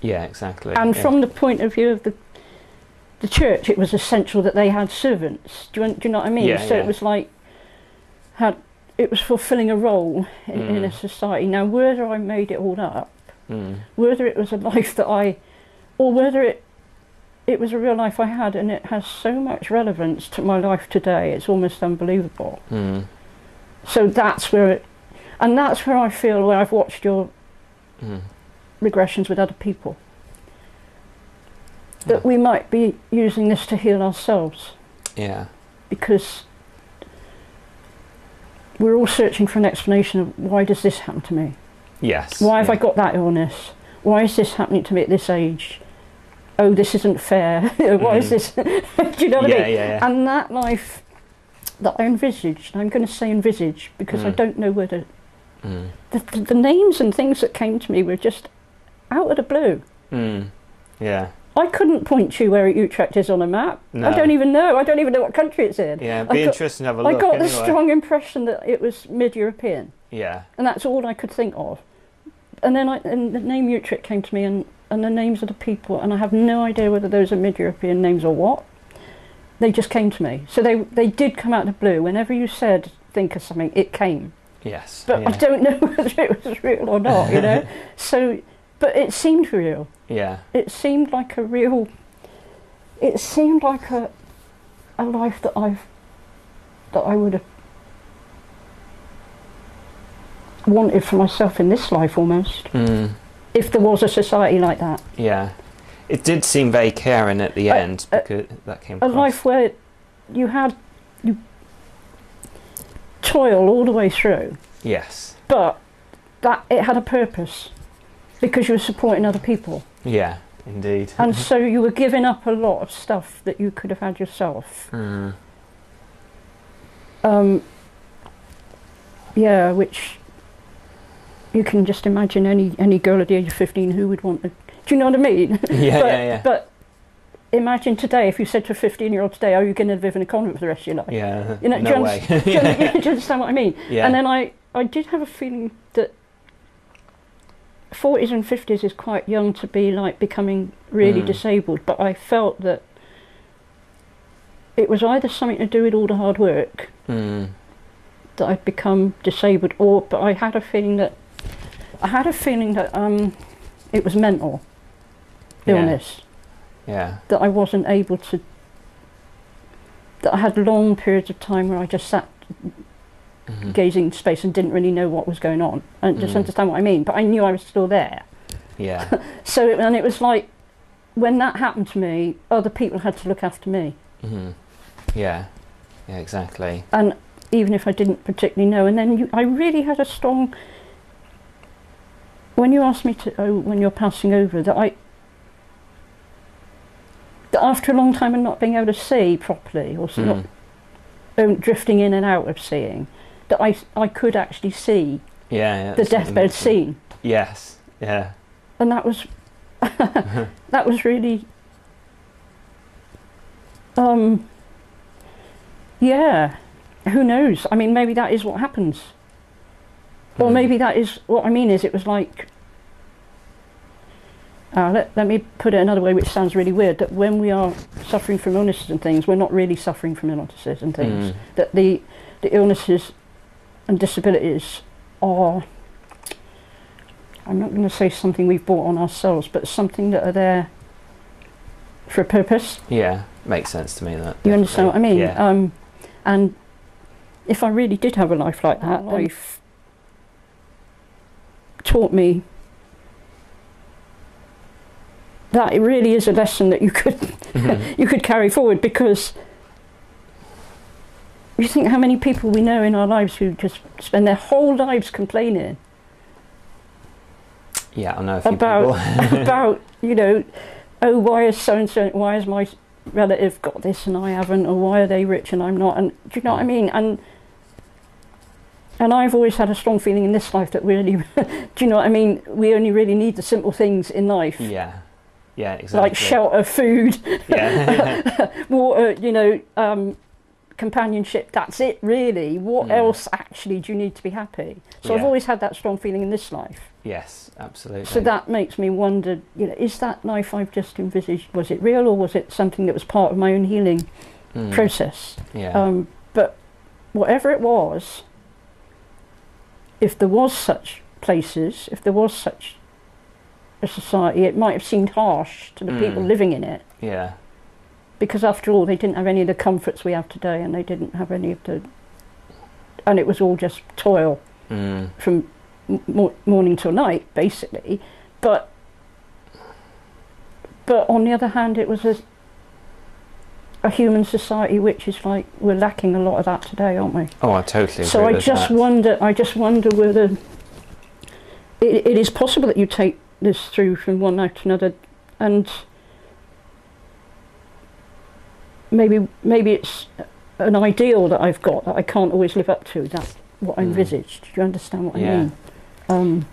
Yeah. Exactly. And yeah. from the point of view of the, the church, it was essential that they had servants. Do you, do you know what I mean? Yeah, so yeah. it was like, had it was fulfilling a role in, in a Mm. society. Now, whether I made it all up Mm. whether it was a life that I, or whether it, it was a real life I had, and it has so much relevance to my life today. It's almost unbelievable. Mm. So that's where it, and that's where I feel where I've watched your Mm. regressions with other people. Yeah. That we might be using this to heal ourselves Yeah. because we're all searching for an explanation of why does this happen to me? Yes. Why have yeah. I got that illness? Why is this happening to me at this age? Oh, this isn't fair. Why is Mhm. this? Do you know what yeah, I mean? yeah, yeah. And that life that I envisaged, I'm going to say envisage because I Mm. don't know whether Mm. the, the, the names and things that came to me were just out of the blue. Mm. Yeah. I couldn't point you where Utrecht is on a map. No. I don't even know. I don't even know what country it's in. Yeah. I Be got- interesting to have a I look. I got the strong impression that it was mid-European. Yeah. and that's all I could think of. And then I, and the name Utrecht came to me, and, and the names of the people, and I have no idea whether those are mid-European names or what. They just came to me, so they they did come out of the blue. Whenever you said think of something, it came, Yes. but yeah. I don't know whether it was real or not, you know. so, but it seemed real. Yeah. It seemed like a real. It seemed like a a life that I've that I would have wanted for myself in this life almost. Mm. If there was a society like that. Yeah. It did seem very caring at the Uh, end because that came A across. life where you had you toil all the way through, Yes. but that it had a purpose because you were supporting other people, Yeah. Indeed. and so you were giving up a lot of stuff that you could have had yourself. Mm. Um, yeah, which you can just imagine any any girl at the age of fifteen who would want. To, do you know what I mean? Yeah. but, yeah. Yeah. But imagine today if you said to a fifteen-year-old today, "Are you going to live in a convent for the rest of your life?" yeah. you know, no do you way. You, do you understand what I mean? yeah. And then I, I did have a feeling that 40s and 50s is quite young to be like becoming really Mm. disabled, but I felt that it was either something to do with all the hard work Mm. that I'd become disabled, or but I had a feeling that I had a feeling that um, it was mental illness Yeah. that I wasn't able to. That I had long periods of time where I just sat Mhm. gazing into space and didn't really know what was going on and just Mm. understand what I mean. But I knew I was still there. Yeah. So it, and it was like when that happened to me, other people had to look after me, hmm Yeah. Yeah. Exactly. and even if I didn't particularly know. And then you, I really had a strong. When you asked me to, oh, when you're passing over, that I. That after a long time of not being able to see properly, or s not Mm. um, drifting in and out of seeing, that I, I could actually see Yeah. yeah the deathbed scene. Yes. Yeah. and that was that was really um yeah who knows i mean maybe that is what happens or Mm. maybe that is what i mean is it was like uh, let, let me put it another way, which sounds really weird, that when we are suffering from illnesses and things, we're not really suffering from illnesses and things. Mm. That the, the illnesses and disabilities are, I'm not going to say something we've brought on ourselves, but something that are there for a purpose. Yeah, makes sense to me. That You understand what I mean? Yeah. Um, and if I really did have a life like that, life taught me that it really is a lesson that you could Mhm. you could carry forward because you think how many people we know in our lives who just spend their whole lives complaining yeah, I know a few about about you know oh why is so and so why has my relative got this and I haven't or why are they rich and I'm not and do you know what I mean and and I've always had a strong feeling in this life that really do you know what I mean we only really need the simple things in life yeah, yeah, exactly. like shelter food Yeah, water you know um, companionship that's it really what Mm. else actually do you need to be happy so I've always had that strong feeling in this life yes, absolutely. So that makes me wonder, you know, is that life I've just envisaged, was it real or was it something that was part of my own healing Mm. process? Yeah, Um, but whatever it was, if there was such places, if there was such a society, it might have seemed harsh to the people Mm. living in it. yeah, Because after all, they didn't have any of the comforts we have today and they didn't have any of the... And it was all just toil mm. from m- morning till night, basically. But but on the other hand, it was a a human society which is like we're lacking a lot of that today, aren't we? Oh, I totally agree So I just that. wonder. I just wonder whether it, it is possible that you take this through from one night to another, and maybe maybe it's an ideal that I've got that I can't always live up to. That's what I Mm. envisaged. Do you understand what I mean? Um,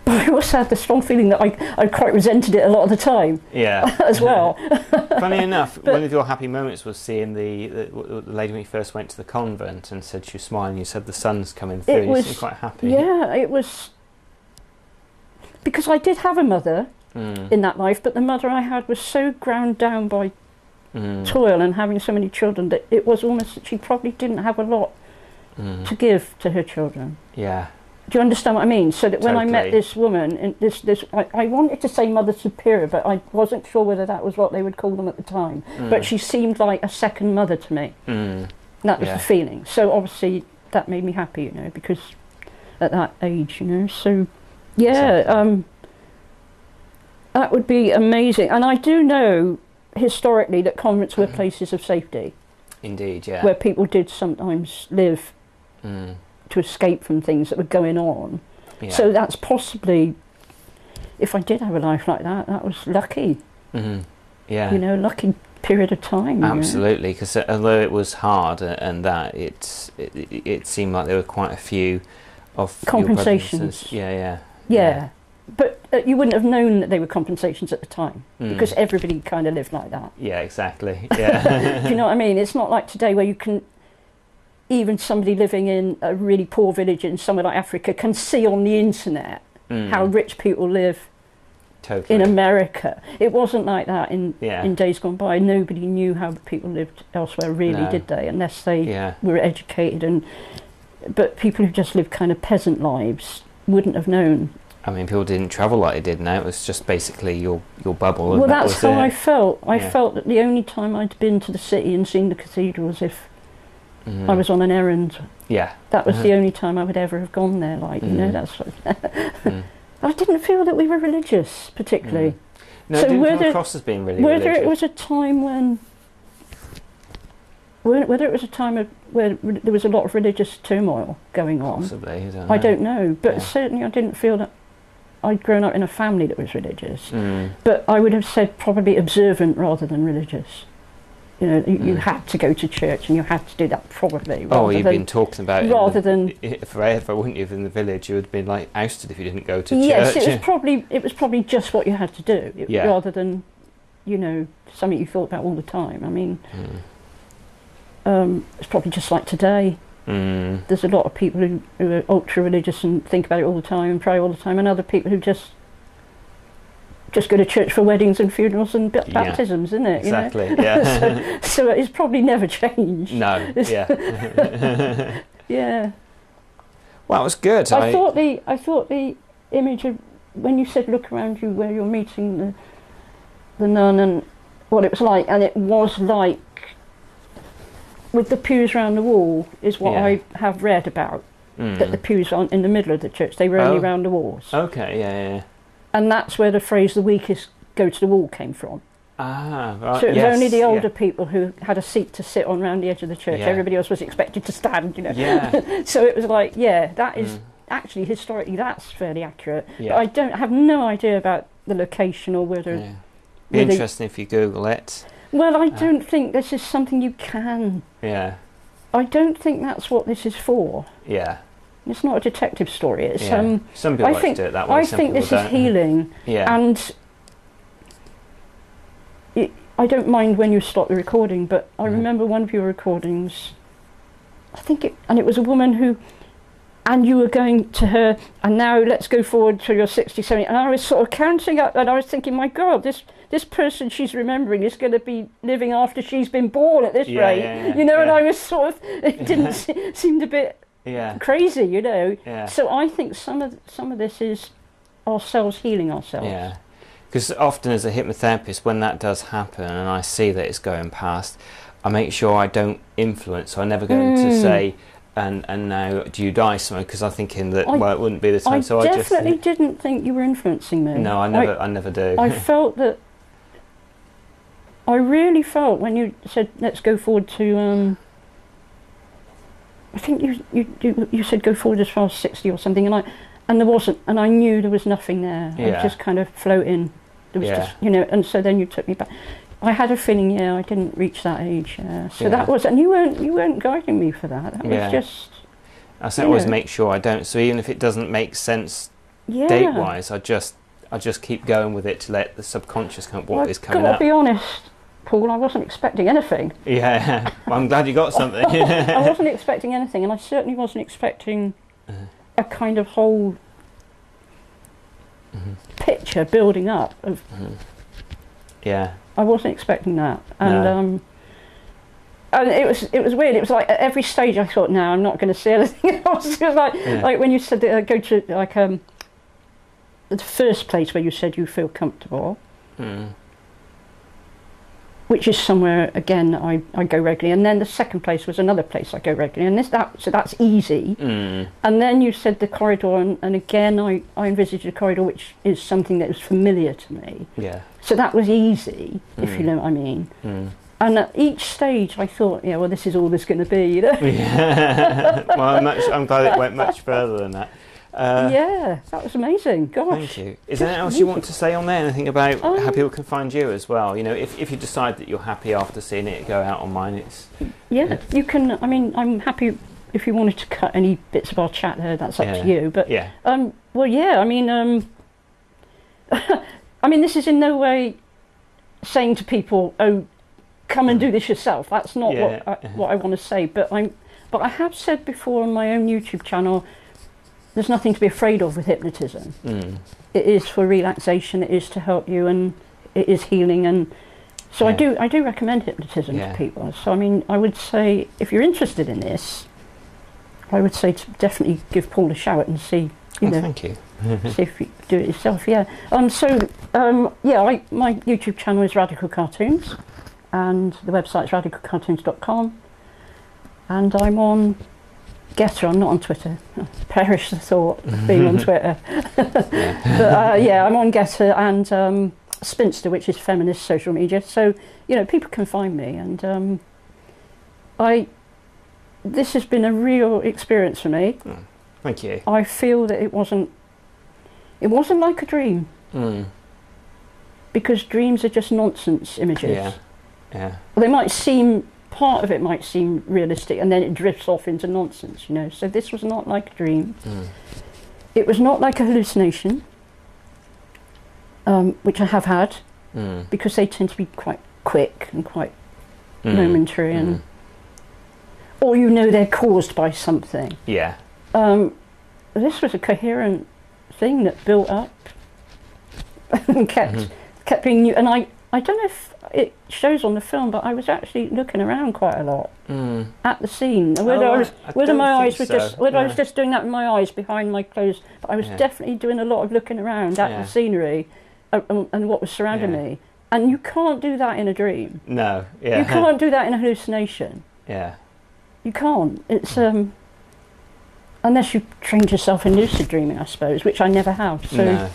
but I also had the strong feeling that I, I quite resented it a lot of the time Yeah. as well. Funny enough, But- one of your happy moments was seeing the, the, the lady when you first went to the convent and said she was smiling. You said the sun's coming through. It you was- seemed quite happy. yeah, it was because I did have a mother Mm. in that life, but the mother I had was so ground down by Mm. toil and having so many children that it was almost that she probably didn't have a lot Mm. to give to her children. Yeah. Do you understand what I mean? So that when I met this woman, and this this I, I wanted to say mother superior, but I wasn't sure whether that was what they would call them at the time. But Mm. she seemed like a second mother to me. Mm. That was Yeah. the feeling. So obviously that made me happy, you know, because at that age, you know. So yeah, Exactly. um, that would be amazing. And I do know historically that convents were places of safety Indeed. Yeah. where people did sometimes live Mm. To escape from things that were going on. Yeah. So that's possibly, if I did have a life like that, that was lucky. Mhm. Yeah. You know, lucky period of time. you know. Absolutely, because although it was hard and that, it, it it seemed like there were quite a few of your brothers and Compensations. sis- Yeah, yeah. Yeah. But uh, you wouldn't have known that they were compensations at the time Mm. because everybody kind of lived like that. yeah, exactly. Yeah. Do you know what I mean? It's not like today where you can, even somebody living in a really poor village in somewhere like Africa can see on the internet Mm. how rich people live totally. in America. It wasn't like that in, yeah. in days gone by. Nobody knew how people lived elsewhere, really, No. did they? Unless they yeah. were educated and. But people who just lived kind of peasant lives wouldn't have known. I mean, people didn't travel like they did now. It was just basically your your bubble. And Well, that that's how it. I felt. I Yeah. felt that the only time I'd been to the city and seen the cathedral was if Mhm. I was on an errand. Yeah. That was the Uh-huh. only time I would ever have gone there. Like you know, Mhm. that's. Mm. I didn't feel that we were religious particularly. No, So it didn't come across as being really whether it was a time when, whether it was a time of where there was a lot of religious turmoil going on, Possibly. I don't know. I don't know. But Yeah. certainly, I didn't feel that I'd grown up in a family that was religious. Mm. But I would have said probably observant rather than religious. You know, you, you Mm. had to go to church and you had to do that probably. Oh, you've than, been talking about it rather the- than- forever, wouldn't you? In the village, you would have been like ousted if you didn't go to yes, church. it was probably it was probably just what you had to do, it- Yeah. rather than, you know, something you thought about all the time. I mean, Mm. um, it's probably just like today. Mm. There's a lot of people who, who are ultra religious and think about it all the time and pray all the time, and other people who just just go to church for weddings and funerals and ba- Yeah. baptisms, isn't it? you know? Exactly. Yeah. so it's probably never changed. no. Yeah. Yeah. well, it was good. I, thought the I thought the image of when you said look around you where you're meeting the the nun and what it was like, and it was like with the pews round the wall is what Yeah. I have read about. That the Mm. pews aren't in the middle of the church; they were only Oh. round the walls, Okay. Yeah. Yeah. Yeah. and that's where the phrase "the weakest go to the wall" came from. Ah. Right. so it was yes, only the yeah. older people who had a seat to sit on round the edge of the church. Yeah. Everybody else was expected to stand, you know. Yeah. So it was like, yeah, that is Mm. actually historically that's fairly accurate. Yeah. But I don't I have no idea about the location or whether. yeah. Be whether- interesting if you Google it. Well, I Uh. don't think this is something you can. Yeah. I don't think that's what this is for. Yeah. It's not a detective story. It's yeah. um. some people I like think to do it that way. I some think this don't. is healing, Yeah. and it, I don't mind when you stop the recording. But I Mhm. remember one of your recordings. I think it, and it was a woman who. And you were going to her, and now let's go forward to your 60, 70. And I was sort of counting up, and I was thinking, my God, this this person she's remembering is going to be living after she's been born at this Yeah, rate. yeah, yeah, you know, and. I was sort of, it didn't se- seemed a bit yeah. crazy, you know. Yeah. So I think some of some of this is ourselves healing ourselves. Yeah, because often as a hypnotherapist, when that does happen and I see that it's going past, I make sure I don't influence. So I'm never go to Mm. say, and and now do you die somewhere? Because I'm thinking that I- well, it wouldn't be the time. I so I just definitely didn't think you were influencing me. no, I never, I, never do. I, felt that. I really felt when you said let's go forward to. Um, I think you, you you you said go forward as far as sixty or something, and I and there wasn't, and I knew there was nothing there. I was just kind of floating. There was Yeah. just you know, and so then you took me back. I had a feeling, yeah, I didn't reach that age. Uh, so Yeah. that was, and you weren't you weren't guiding me for that. That Yeah. was just I say always yeah. make sure I don't. So even if it doesn't make sense yeah. date wise, I just I just keep going with it to let the subconscious come. What is I've coming got up? to be honest, Paul. I wasn't expecting anything. Yeah, well, I'm glad you got something. I wasn't expecting anything, and I certainly wasn't expecting a kind of whole Mhm. picture building up. Of, Mhm. Yeah, I wasn't expecting that, and No. um, and it was it was weird. It was like at every stage I thought, no, I'm not going to say anything else. It was like Yeah. like when you said that, uh, go to like um the first place where you said you feel comfortable. mm. Which is somewhere again I, I go regularly and then the second place was another place I go regularly and this that so that's easy Mm. and then you said the corridor and, and again I, I envisaged a corridor which is something that was familiar to me yeah. so that was easy if you Mm. know what I mean Mm. and at each stage I thought yeah well this is all there's going to be you know Yeah. well, I'm, much, I'm glad it went much further than that. Uh, yeah that was amazing gosh Thank you. Is there anything else you want to say on there? Anything about how Um, people can find you as well? You know, if, if you decide that you're happy after seeing it go out on mine, it's yeah you can I mean I'm happy if you wanted to cut any bits of our chat there that's up Yeah. to you but yeah, Um, well, yeah, I mean, um, I mean, this is in no way saying to people, "Oh, come and do this yourself." That's not Yeah, what I, uh-huh. what I want to say. But I'm, but I have said before on my own YouTube channel, there's nothing to be afraid of with hypnotism. mm. It is for relaxation. It is to help you, and it is healing. And so I do, I do recommend hypnotism Yeah. to people. So I mean, I would say if you're interested in this, I would say to definitely give Paul a shout and see, you Oh, know, thank you. see if you do it yourself. Yeah. Um. So, um. Yeah. I, my YouTube channel is Radical Cartoons, and the website is radicalcartoons.com. And I'm on Gettr. I'm not on Twitter. Perish the thought of being on Twitter. Yeah. But uh, yeah, I'm on Gettr and um, Spinster, which is feminist social media. So you know, people can find me, and um, I. This has been a real experience for me. Thank you. I feel that it wasn't. It wasn't like a dream Mm. because dreams are just nonsense images. Yeah, yeah, Well, they might seem part of it might seem realistic, and then it drifts off into nonsense. You know, so this was not like a dream. mm. It was not like a hallucination, um, which I have had Mm. because they tend to be quite quick and quite Mm. momentary, and Mm. or you know they're caused by something. Yeah, Um, this was a coherent thing that built up and kept Mhm. kept being new. And I I don't know if it shows on the film, but I was actually looking around quite a lot Mm. at the scene. Whether Oh, I was. I whether my eyes were so, just whether I was just doing that with my eyes behind my clothes, but I was Yeah. definitely doing a lot of looking around at Yeah. the scenery and, and what was surrounding Yeah. me. And you can't do that in a dream. No. Yeah. You can't do that in a hallucination. Yeah. You can't. It's um unless you trained yourself in lucid dreaming, I suppose, which I never have. So no.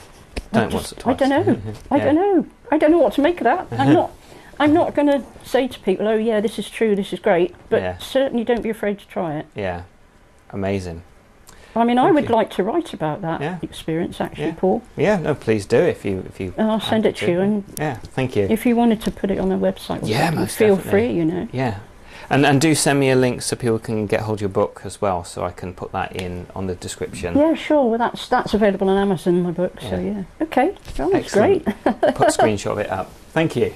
I Don't once just- or I don't twice. know. I don't know. I don't know what to make of that. I'm mm-hmm. not. I'm not going to say to people, "Oh yeah, this is true, this is great," but Yeah. certainly don't be afraid to try it. Yeah. Amazing. I mean, I would you. like to write about that Yeah. experience, actually, Yeah. Paul. Yeah. No, please do if you if you. And I'll send it to you, and Yeah. Thank you. if you wanted to put it on a website, Yeah, most feel definitely. free. You know. Yeah. And and do send me a link so people can get hold of your book as well, so I can put that in on the description. Yeah, sure. Well, that's that's available on Amazon, my book. So Yeah. yeah. Okay. Well, that's Excellent. great. Put a screenshot of it up. Thank you.